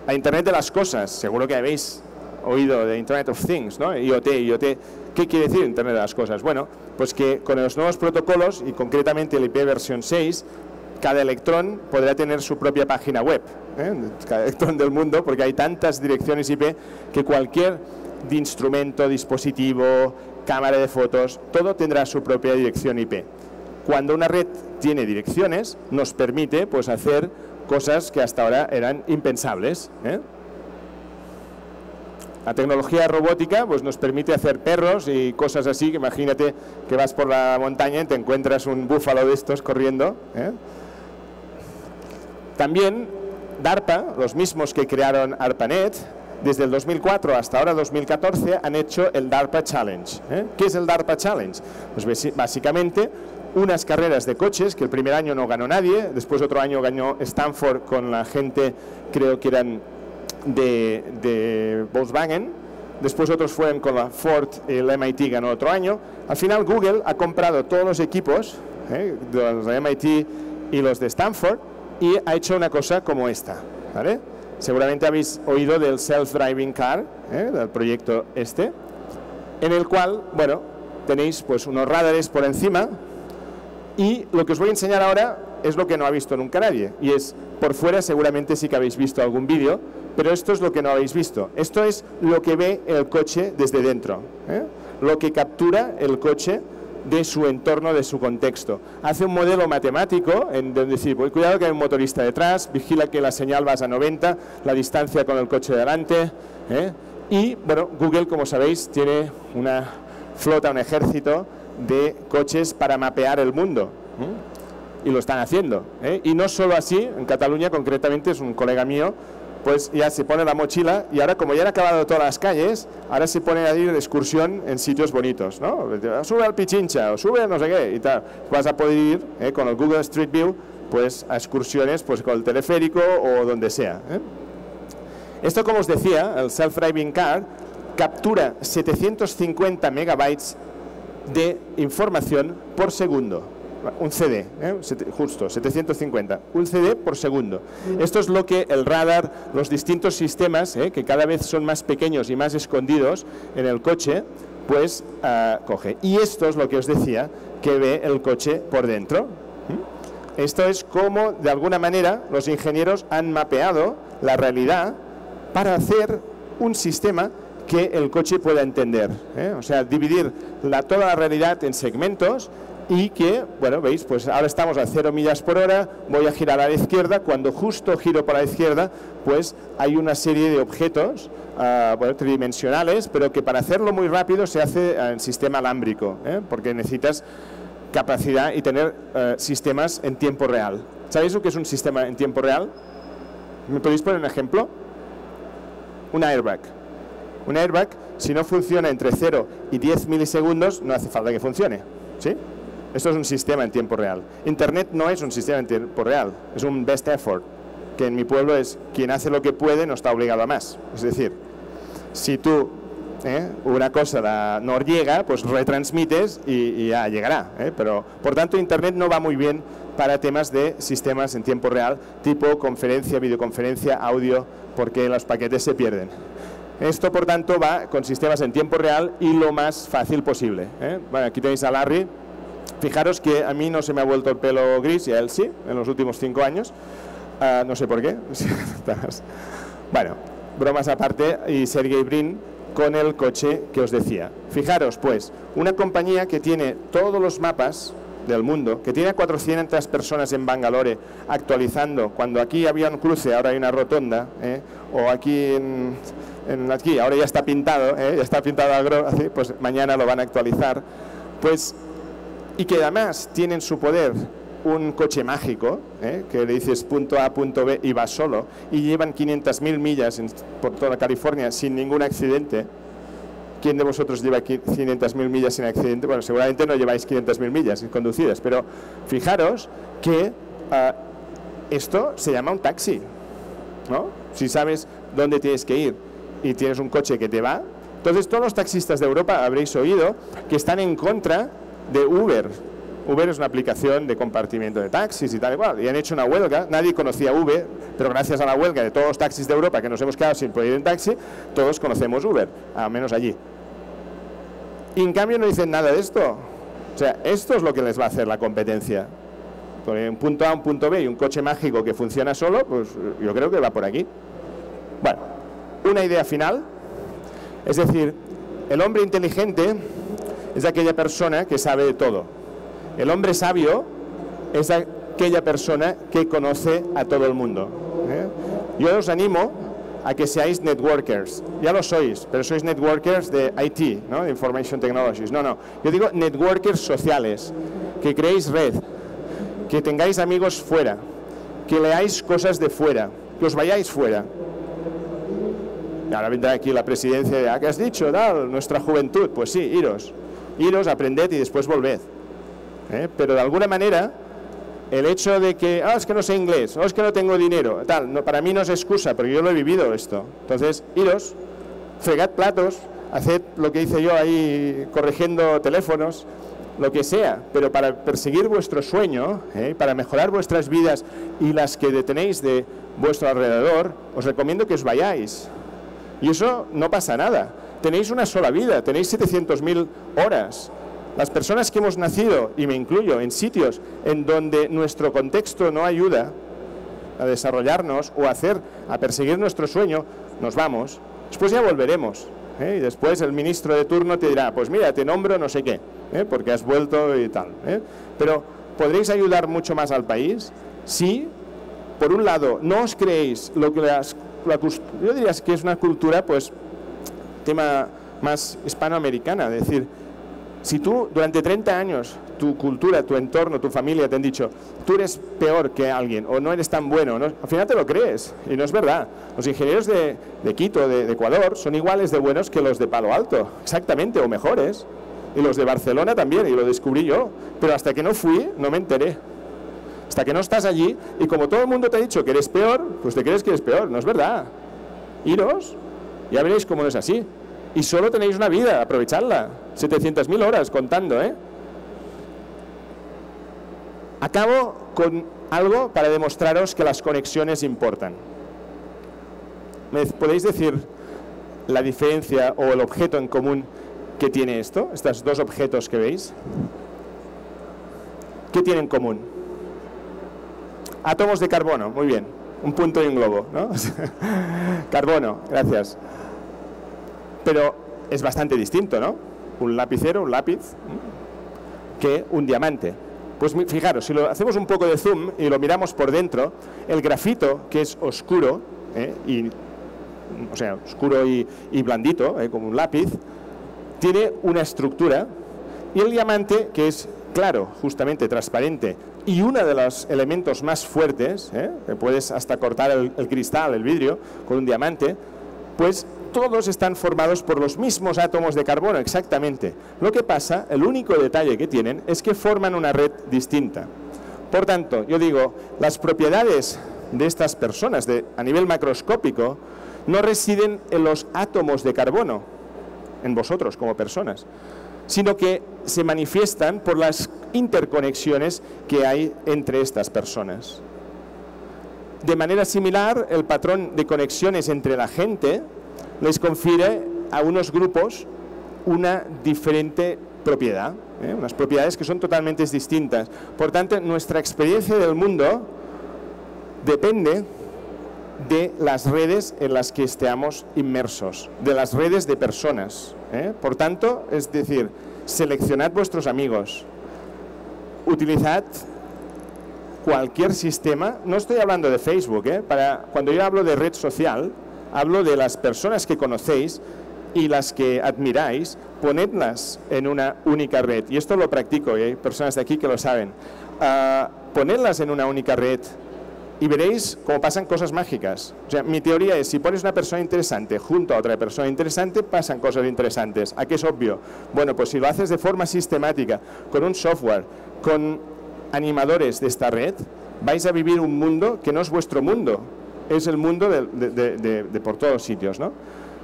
La Internet de las cosas, seguro que habéis oído de Internet of Things, ¿no? IoT, IoT. ¿Qué quiere decir Internet de las cosas? Bueno, pues que con los nuevos protocolos y concretamente el IP versión 6, cada electrón podrá tener su propia página web, ¿eh? cada electrón del mundo, porque hay tantas direcciones IP que cualquier instrumento, dispositivo, cámara de fotos, todo tendrá su propia dirección IP. Cuando una red tiene direcciones, nos permite pues, hacer cosas que hasta ahora eran impensables. ¿eh? La tecnología robótica pues, nos permite hacer perros y cosas así, que imagínate que vas por la montaña y te encuentras un búfalo de estos corriendo. ¿eh? También DARPA, los mismos que crearon ARPANET, desde el 2004 hasta ahora 2014 han hecho el DARPA Challenge. ¿eh? ¿Qué es el DARPA Challenge? Pues básicamente unas carreras de coches que el primer año no ganó nadie, después otro año ganó Stanford con la gente, creo que eran de, de Volkswagen, después otros fueron con la Ford, el MIT ganó otro año. Al final Google ha comprado todos los equipos, ¿eh? los de MIT y los de Stanford, y ha hecho una cosa como esta. ¿vale? Seguramente habéis oído del Self-Driving Car, ¿eh? del proyecto este, en el cual, bueno, tenéis pues unos radares por encima y lo que os voy a enseñar ahora es lo que no ha visto nunca nadie y es, por fuera seguramente sí que habéis visto algún vídeo, pero esto es lo que no habéis visto. Esto es lo que ve el coche desde dentro, ¿eh? lo que captura el coche de su entorno, de su contexto. Hace un modelo matemático en donde decir, cuidado que hay un motorista detrás, vigila que la señal va a 90, la distancia con el coche delante. ¿eh? Y, bueno, Google, como sabéis, tiene una flota, un ejército de coches para mapear el mundo. ¿eh? Y lo están haciendo. ¿eh? Y no solo así, en Cataluña concretamente es un colega mío pues ya se pone la mochila y ahora como ya han acabado todas las calles, ahora se pone a ir de excursión en sitios bonitos, ¿no? Sube al Pichincha o sube a no sé qué y tal. Vas a poder ir ¿eh? con el Google Street View pues a excursiones pues con el teleférico o donde sea. Esto como os decía, el Self-Driving Car captura 750 megabytes de información por segundo un CD, ¿eh? justo, 750, un CD por segundo. Esto es lo que el radar, los distintos sistemas, ¿eh? que cada vez son más pequeños y más escondidos en el coche, pues ah, coge. Y esto es lo que os decía, que ve el coche por dentro. Esto es como, de alguna manera, los ingenieros han mapeado la realidad para hacer un sistema que el coche pueda entender. ¿eh? O sea, dividir la, toda la realidad en segmentos y que, bueno, veis, pues ahora estamos a 0 millas por hora, voy a girar a la izquierda, cuando justo giro para la izquierda, pues hay una serie de objetos uh, tridimensionales, pero que para hacerlo muy rápido se hace en sistema alámbrico, ¿eh? porque necesitas capacidad y tener uh, sistemas en tiempo real. ¿Sabéis lo que es un sistema en tiempo real? ¿Me podéis poner un ejemplo? Un airbag. Un airbag, si no funciona entre 0 y 10 milisegundos, no hace falta que funcione. ¿Sí? Esto es un sistema en tiempo real. Internet no es un sistema en tiempo real, es un best effort, que en mi pueblo es quien hace lo que puede no está obligado a más. Es decir, si tú ¿eh? una cosa no llega, pues retransmites y, ya llegará. ¿eh? Pero, por tanto, Internet no va muy bien para temas de sistemas en tiempo real, tipo conferencia, videoconferencia, audio, porque los paquetes se pierden. Esto, por tanto, va con sistemas en tiempo real y lo más fácil posible. ¿eh? Bueno, aquí tenéis a Larry, Fijaros que a mí no se me ha vuelto el pelo gris y a él sí, en los últimos cinco años. Uh, no sé por qué. (laughs) bueno, bromas aparte, y Sergey Brin con el coche que os decía. Fijaros, pues, una compañía que tiene todos los mapas del mundo, que tiene 400 personas en Bangalore actualizando, cuando aquí había un cruce, ahora hay una rotonda, ¿eh? o aquí en, en, aquí, ahora ya está pintado, ¿eh? ya está pintado agro, pues mañana lo van a actualizar, pues y que además tienen su poder un coche mágico, ¿eh? que le dices punto A, punto B y va solo, y llevan 500.000 millas por toda California sin ningún accidente, ¿quién de vosotros lleva 500.000 millas sin accidente? Bueno, seguramente no lleváis 500.000 millas conducidas, pero fijaros que ah, esto se llama un taxi, ¿no? Si sabes dónde tienes que ir y tienes un coche que te va, entonces todos los taxistas de Europa habréis oído que están en contra de Uber, Uber es una aplicación de compartimiento de taxis y tal igual. Y han hecho una huelga, nadie conocía Uber, pero gracias a la huelga de todos los taxis de Europa que nos hemos quedado sin poder ir en taxi, todos conocemos Uber, al menos allí. Y en cambio no dicen nada de esto. O sea, esto es lo que les va a hacer la competencia. Con un punto A, un punto B y un coche mágico que funciona solo, pues yo creo que va por aquí. Bueno, una idea final. Es decir, el hombre inteligente es aquella persona que sabe de todo el hombre sabio es aquella persona que conoce a todo el mundo. ¿eh? Yo os animo a que seáis networkers. Ya lo sois, pero sois networkers de IT, ¿no? de Information Technologies. No, no. Yo digo networkers sociales, que creéis red, que tengáis amigos fuera, que leáis cosas de fuera, que os vayáis fuera. Ahora vendrá aquí la presidencia de, ¿qué has dicho? Nuestra juventud. Pues sí, iros. Iros, aprended y después volved. ¿eh? pero de alguna manera el hecho de que, ah, es que no sé inglés, o es que no tengo dinero, tal, no, para mí no es excusa, porque yo lo he vivido esto. Entonces, iros, fregad platos, haced lo que hice yo ahí corrigiendo teléfonos, lo que sea, pero para perseguir vuestro sueño, ¿eh? para mejorar vuestras vidas y las que detenéis de vuestro alrededor, os recomiendo que os vayáis. Y eso no pasa nada. Tenéis una sola vida, tenéis 700.000 horas. Las personas que hemos nacido, y me incluyo, en sitios en donde nuestro contexto no ayuda a desarrollarnos o a hacer, a perseguir nuestro sueño, nos vamos. Después ya volveremos. ¿eh? Y después el ministro de turno te dirá, pues mira, te nombro no sé qué, ¿eh? porque has vuelto y tal. ¿eh? Pero podréis ayudar mucho más al país si, por un lado, no os creéis lo que las, yo diría que es una cultura, pues, tema más hispanoamericana, es decir, si tú durante 30 años, tu cultura, tu entorno, tu familia te han dicho, tú eres peor que alguien o no eres tan bueno, al final te lo crees y no es verdad. Los ingenieros de, Quito, de, Ecuador, son iguales de buenos que los de Palo Alto, exactamente, o mejores. Y los de Barcelona también, y lo descubrí yo. Pero hasta que no fui, no me enteré. Hasta que no estás allí, y como todo el mundo te ha dicho que eres peor, pues te crees que eres peor, no es verdad. Iros, ya veréis cómo no es así y solo tenéis una vida, aprovechadla. 700.000 horas contando, ¿eh? Acabo con algo para demostraros que las conexiones importan. ¿Me podéis decir la diferencia o el objeto en común que tiene esto? Estos dos objetos que veis. ¿Qué tienen en común? Átomos de carbono, muy bien. Un punto y un globo, ¿no? (laughs) carbono, gracias pero es bastante distinto, ¿no? Un lapicero, un lápiz, que un diamante. Pues fijaros, si lo hacemos un poco de zoom y lo miramos por dentro, el grafito, que es oscuro, ¿eh? y, o sea, oscuro y, blandito, ¿eh? como un lápiz, tiene una estructura, y el diamante, que es claro, justamente transparente, y uno de los elementos más fuertes, ¿eh? puedes hasta cortar el, cristal, el vidrio, con un diamante, pues todos están formados por los mismos átomos de carbono, exactamente. Lo que pasa, el único detalle que tienen es que forman una red distinta. Por tanto, yo digo, las propiedades de estas personas a nivel macroscópico no residen en los átomos de carbono, en vosotros como personas, sino que se manifiestan por las interconexiones que hay entre estas personas. De manera similar, el patrón de conexiones entre la gente les confiere a unos grupos una diferente propiedad, ¿eh? unas propiedades que son totalmente distintas. Por tanto, nuestra experiencia del mundo depende de las redes en las que estemos inmersos, de las redes de personas. ¿Eh? Por tanto, es decir, seleccionad vuestros amigos, utilizad cualquier sistema, no estoy hablando de Facebook, ¿eh? Para, cuando yo hablo de red social, hablo de las personas que conocéis, y las que admiráis, ponedlas en una única red. Y esto lo practico, y hay personas de aquí que lo saben. Ah, ponedlas en una única red y veréis cómo pasan cosas mágicas. Mi teoría es, si pones una persona interesante junto a otra persona interesante, pasan cosas interesantes. ¿A qué es obvio? Bueno, pues si lo haces de forma sistemática, con un software, con animadores de esta red, vais a vivir un mundo que no es vuestro mundo, es el mundo de, por todos sitios, ¿no?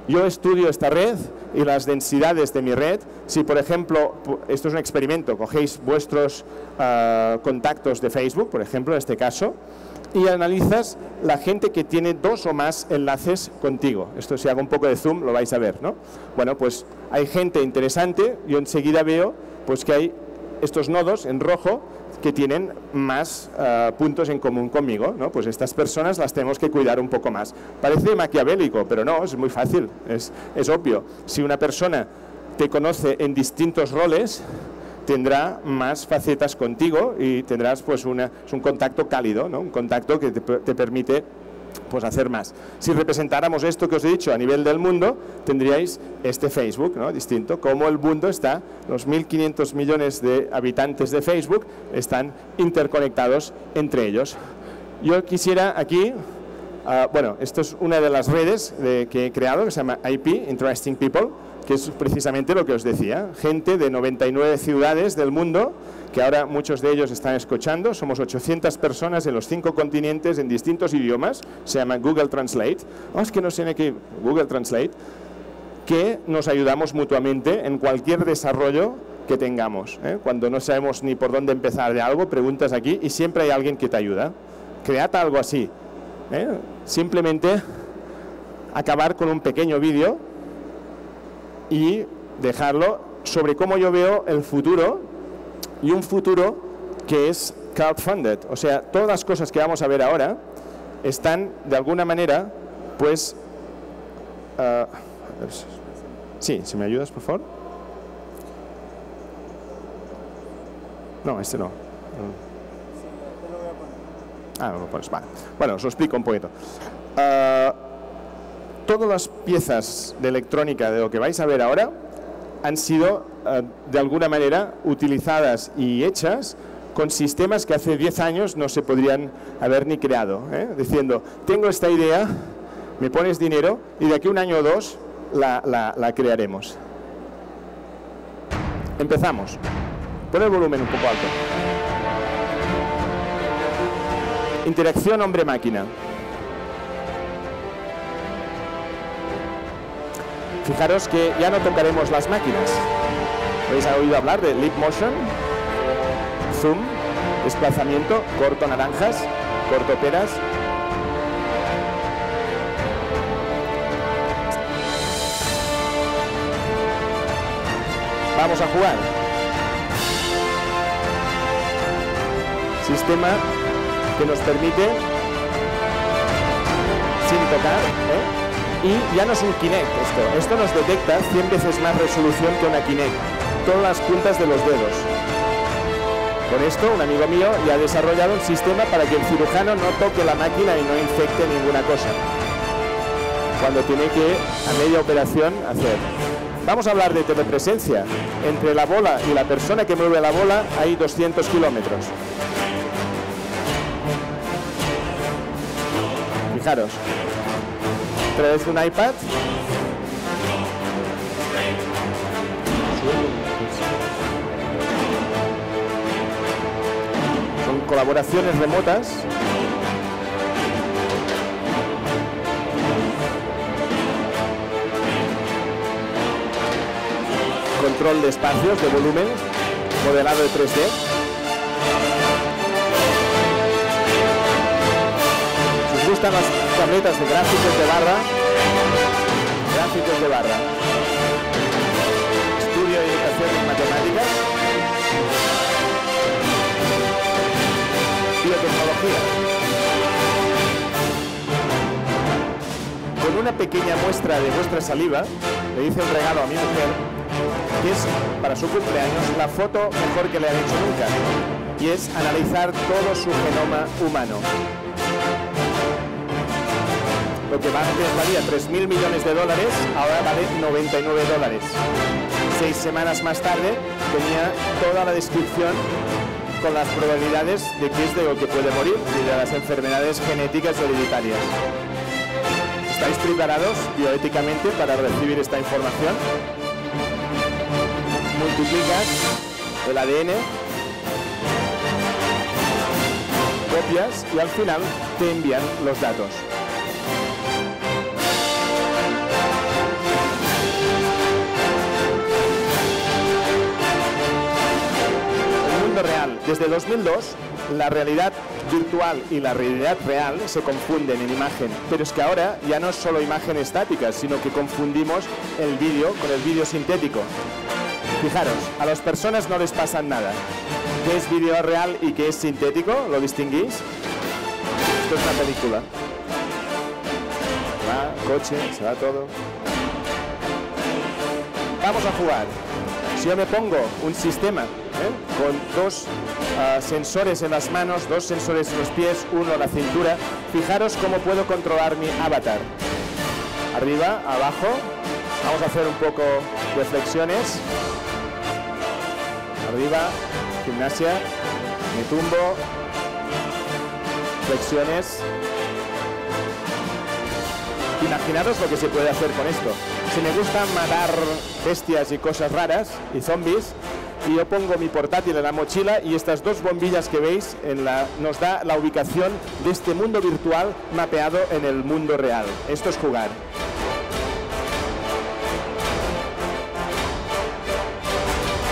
Yo estudio esta red y las densidades de mi red. Si, por ejemplo, esto es un experimento, cogéis vuestros ah, contactos de Facebook, por ejemplo, en este caso, y analizas la gente que tiene dos o más enlaces contigo. Esto si hago un poco de zoom lo vais a ver, ¿no? Bueno, pues hay gente interesante, yo enseguida veo pues que hay estos nodos en rojo que tienen más eh, puntos en común conmigo, ¿no? Pues estas personas las tenemos que cuidar un poco más. Parece maquiavélico, pero no, es muy fácil, es, es obvio. Si una persona te conoce en distintos roles, tendrá más facetas contigo y tendrás pues una, un contacto cálido, ¿no? un contacto que te, te permite pues hacer más. Si representáramos esto que os he dicho a nivel del mundo, tendríais este Facebook, ¿no? distinto, como el mundo está, los 1.500 millones de habitantes de Facebook están interconectados entre ellos. Yo quisiera aquí, uh, bueno, esto es una de las redes de, que he creado, que se llama IP, Interesting People, que es precisamente lo que os decía, gente de 99 ciudades del mundo, que ahora muchos de ellos están escuchando, somos 800 personas en los cinco continentes en distintos idiomas, se llama Google Translate, oh, que no sé qué, Google Translate, que nos ayudamos mutuamente en cualquier desarrollo que tengamos. ¿eh? Cuando no sabemos ni por dónde empezar de algo, preguntas aquí y siempre hay alguien que te ayuda. Cread algo así. ¿eh? Simplemente acabar con un pequeño vídeo y dejarlo sobre cómo yo veo el futuro y un futuro que es crowdfunded. O sea, todas las cosas que vamos a ver ahora están de alguna manera, pues... Uh, sí, si me ayudas, por favor. No, este no. Ah, no lo pones. Vale. Bueno, os lo explico un poquito. Uh, todas las piezas de electrónica de lo que vais a ver ahora han sido eh, de alguna manera utilizadas y hechas con sistemas que hace 10 años no se podrían haber ni creado. ¿eh? Diciendo, tengo esta idea, me pones dinero y de aquí un año o dos la, la crearemos. Empezamos. Pon el volumen un poco alto. Interacción hombre-máquina. Fijaros que ya no tocaremos las máquinas. ¿Habéis oído hablar de Leap Motion? Zoom, desplazamiento, corto naranjas, corto peras. Vamos a jugar. Sistema que nos permite, sin tocar, ¿eh? Y ya no es un Kinect esto, esto nos detecta 100 veces más resolución que una Kinect, todas las puntas de los dedos. Con esto, un amigo mío ya ha desarrollado un sistema para que el cirujano no toque la máquina y no infecte ninguna cosa, cuando tiene que, a media operación, hacer. Vamos a hablar de telepresencia. Entre la bola y la persona que mueve la bola hay 200 kilómetros. Fijaros, de un iPad. Son colaboraciones remotas. Control de espacios, de volumen, modelado de 3D. gustan las tabletas de gráficos de barra, gráficos de barra, estudio y educación en matemáticas, biotecnología. Con una pequeña muestra de vuestra saliva, le hice un regalo a mi mujer, que es para su cumpleaños la foto mejor que le han hecho nunca, y es analizar todo su genoma humano lo que antes valía 3.000 millones de dólares, ahora vale 99 dólares. Seis semanas más tarde tenía toda la descripción con las probabilidades de qué es de lo que puede morir y de las enfermedades genéticas hereditarias. ¿Estáis preparados bioéticamente para recibir esta información? Multiplicas el ADN, copias y al final te envían los datos. Desde 2002, la realidad virtual y la realidad real se confunden en imagen, pero es que ahora ya no es solo imagen estática, sino que confundimos el vídeo con el vídeo sintético. Fijaros, a las personas no les pasa nada. ¿Qué es vídeo real y qué es sintético? ¿Lo distinguís? Esto es una película. Va, coche, se va todo. Vamos a jugar. Si yo me pongo un sistema ¿eh? con dos ah, sensores en las manos, dos sensores en los pies, uno en la cintura, fijaros cómo puedo controlar mi avatar. Arriba, abajo. Vamos a hacer un poco de flexiones. Arriba, gimnasia, me tumbo, flexiones. Imaginaros lo que se puede hacer con esto. Si me gusta matar bestias y cosas raras y zombies, y yo pongo mi portátil en la mochila y estas dos bombillas que veis nos da la ubicación de este mundo virtual mapeado en el mundo real. Esto es jugar.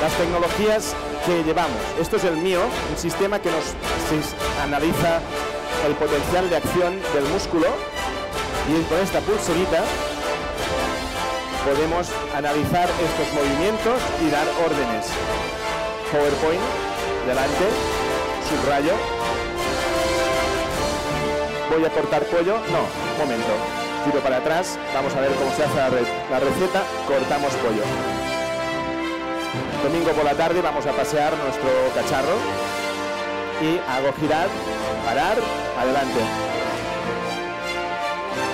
Las tecnologías que llevamos. Esto es el mío, un sistema que nos analiza el potencial de acción del músculo y con esta pulserita podemos analizar estos movimientos y dar órdenes. PowerPoint, delante, subrayo. Voy a cortar pollo, no, momento. Tiro para atrás, vamos a ver cómo se hace la, la receta, cortamos pollo. Domingo por la tarde vamos a pasear nuestro cacharro y hago girar, parar, adelante.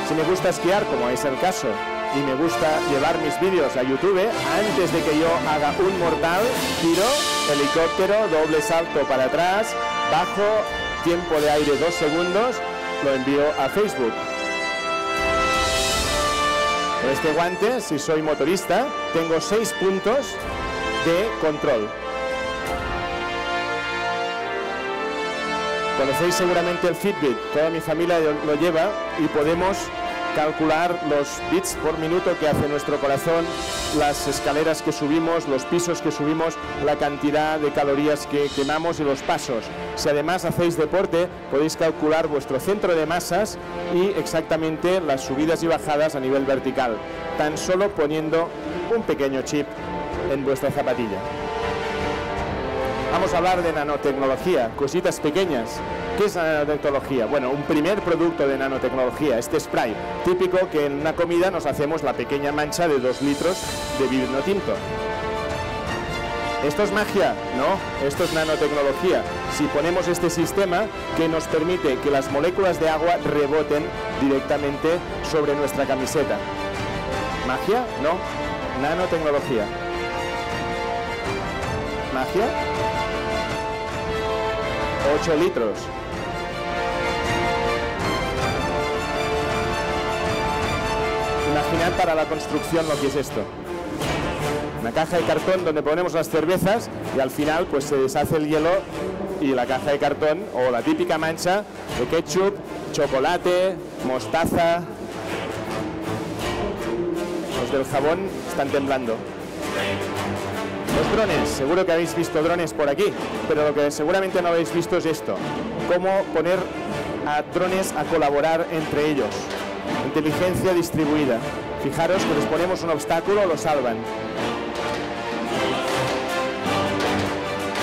Si me gusta esquiar, como es el caso, y me gusta llevar mis vídeos a YouTube, antes de que yo haga un mortal, giro, helicóptero, doble salto para atrás, bajo, tiempo de aire dos segundos, lo envío a Facebook. Con este guante, si soy motorista, tengo seis puntos de control. Conocéis seguramente el Fitbit, toda mi familia lo lleva y podemos calcular los bits por minuto que hace nuestro corazón, las escaleras que subimos, los pisos que subimos, la cantidad de calorías que quemamos y los pasos. Si además hacéis deporte, podéis calcular vuestro centro de masas y exactamente las subidas y bajadas a nivel vertical, tan solo poniendo un pequeño chip en vuestra zapatilla. Vamos a hablar de nanotecnología, cositas pequeñas. ¿Qué es nanotecnología? Bueno, un primer producto de nanotecnología, este spray, típico que en una comida nos hacemos la pequeña mancha de dos litros de vino tinto. ¿Esto es magia? No, esto es nanotecnología. Si ponemos este sistema que nos permite que las moléculas de agua reboten directamente sobre nuestra camiseta. ¿Magia? No, nanotecnología. ¿Magia? 8 litros. Imaginad para la construcción lo que es esto. Una caja de cartón donde ponemos las cervezas y al final pues se deshace el hielo y la caja de cartón o la típica mancha de ketchup, chocolate, mostaza. Los del jabón están temblando. Los drones, seguro que habéis visto drones por aquí, pero lo que seguramente no habéis visto es esto, cómo poner a drones a colaborar entre ellos. Inteligencia distribuida. Fijaros que les ponemos un obstáculo, lo salvan.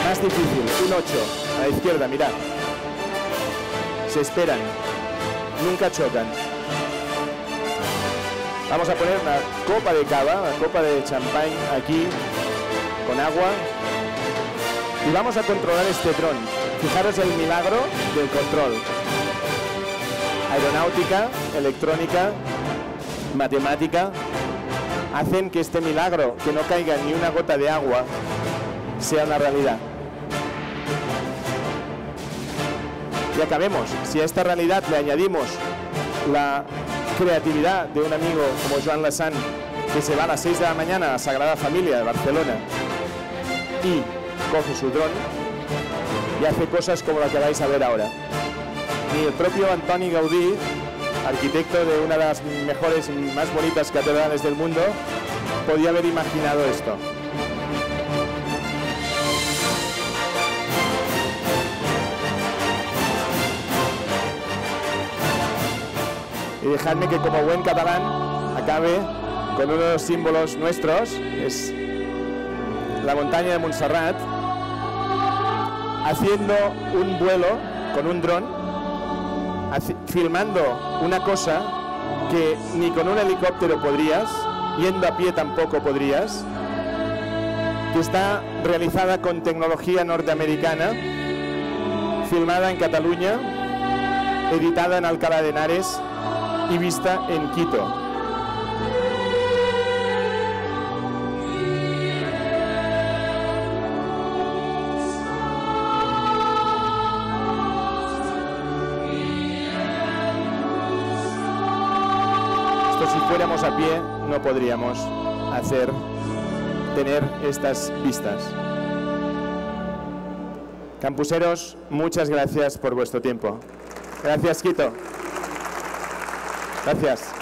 Más difícil, un 8, a la izquierda, mirad. Se esperan, nunca chocan. Vamos a poner una copa de cava, una copa de champán aquí, con agua. Y vamos a controlar este dron. Fijaros el milagro del control. Aeronáutica, electrónica, matemática, hacen que este milagro, que no caiga ni una gota de agua, sea una realidad. Y acabemos, si a esta realidad le añadimos la creatividad de un amigo como Joan Lassan, que se va a las 6 de la mañana a Sagrada Familia de Barcelona y coge su dron y hace cosas como la que vais a ver ahora. Ni el propio Antoni Gaudí, arquitecto de una de las mejores y más bonitas catedrales del mundo, podía haber imaginado esto. Y dejadme que como buen catalán acabe con uno de los símbolos nuestros, es la montaña de Montserrat, haciendo un vuelo con un dron, filmando una cosa que ni con un helicóptero podrías, yendo a pie tampoco podrías, que está realizada con tecnología norteamericana, filmada en Cataluña, editada en Alcalá de Henares y vista en Quito. A pie no podríamos hacer, tener estas vistas. Campuseros, muchas gracias por vuestro tiempo. Gracias, Quito. Gracias.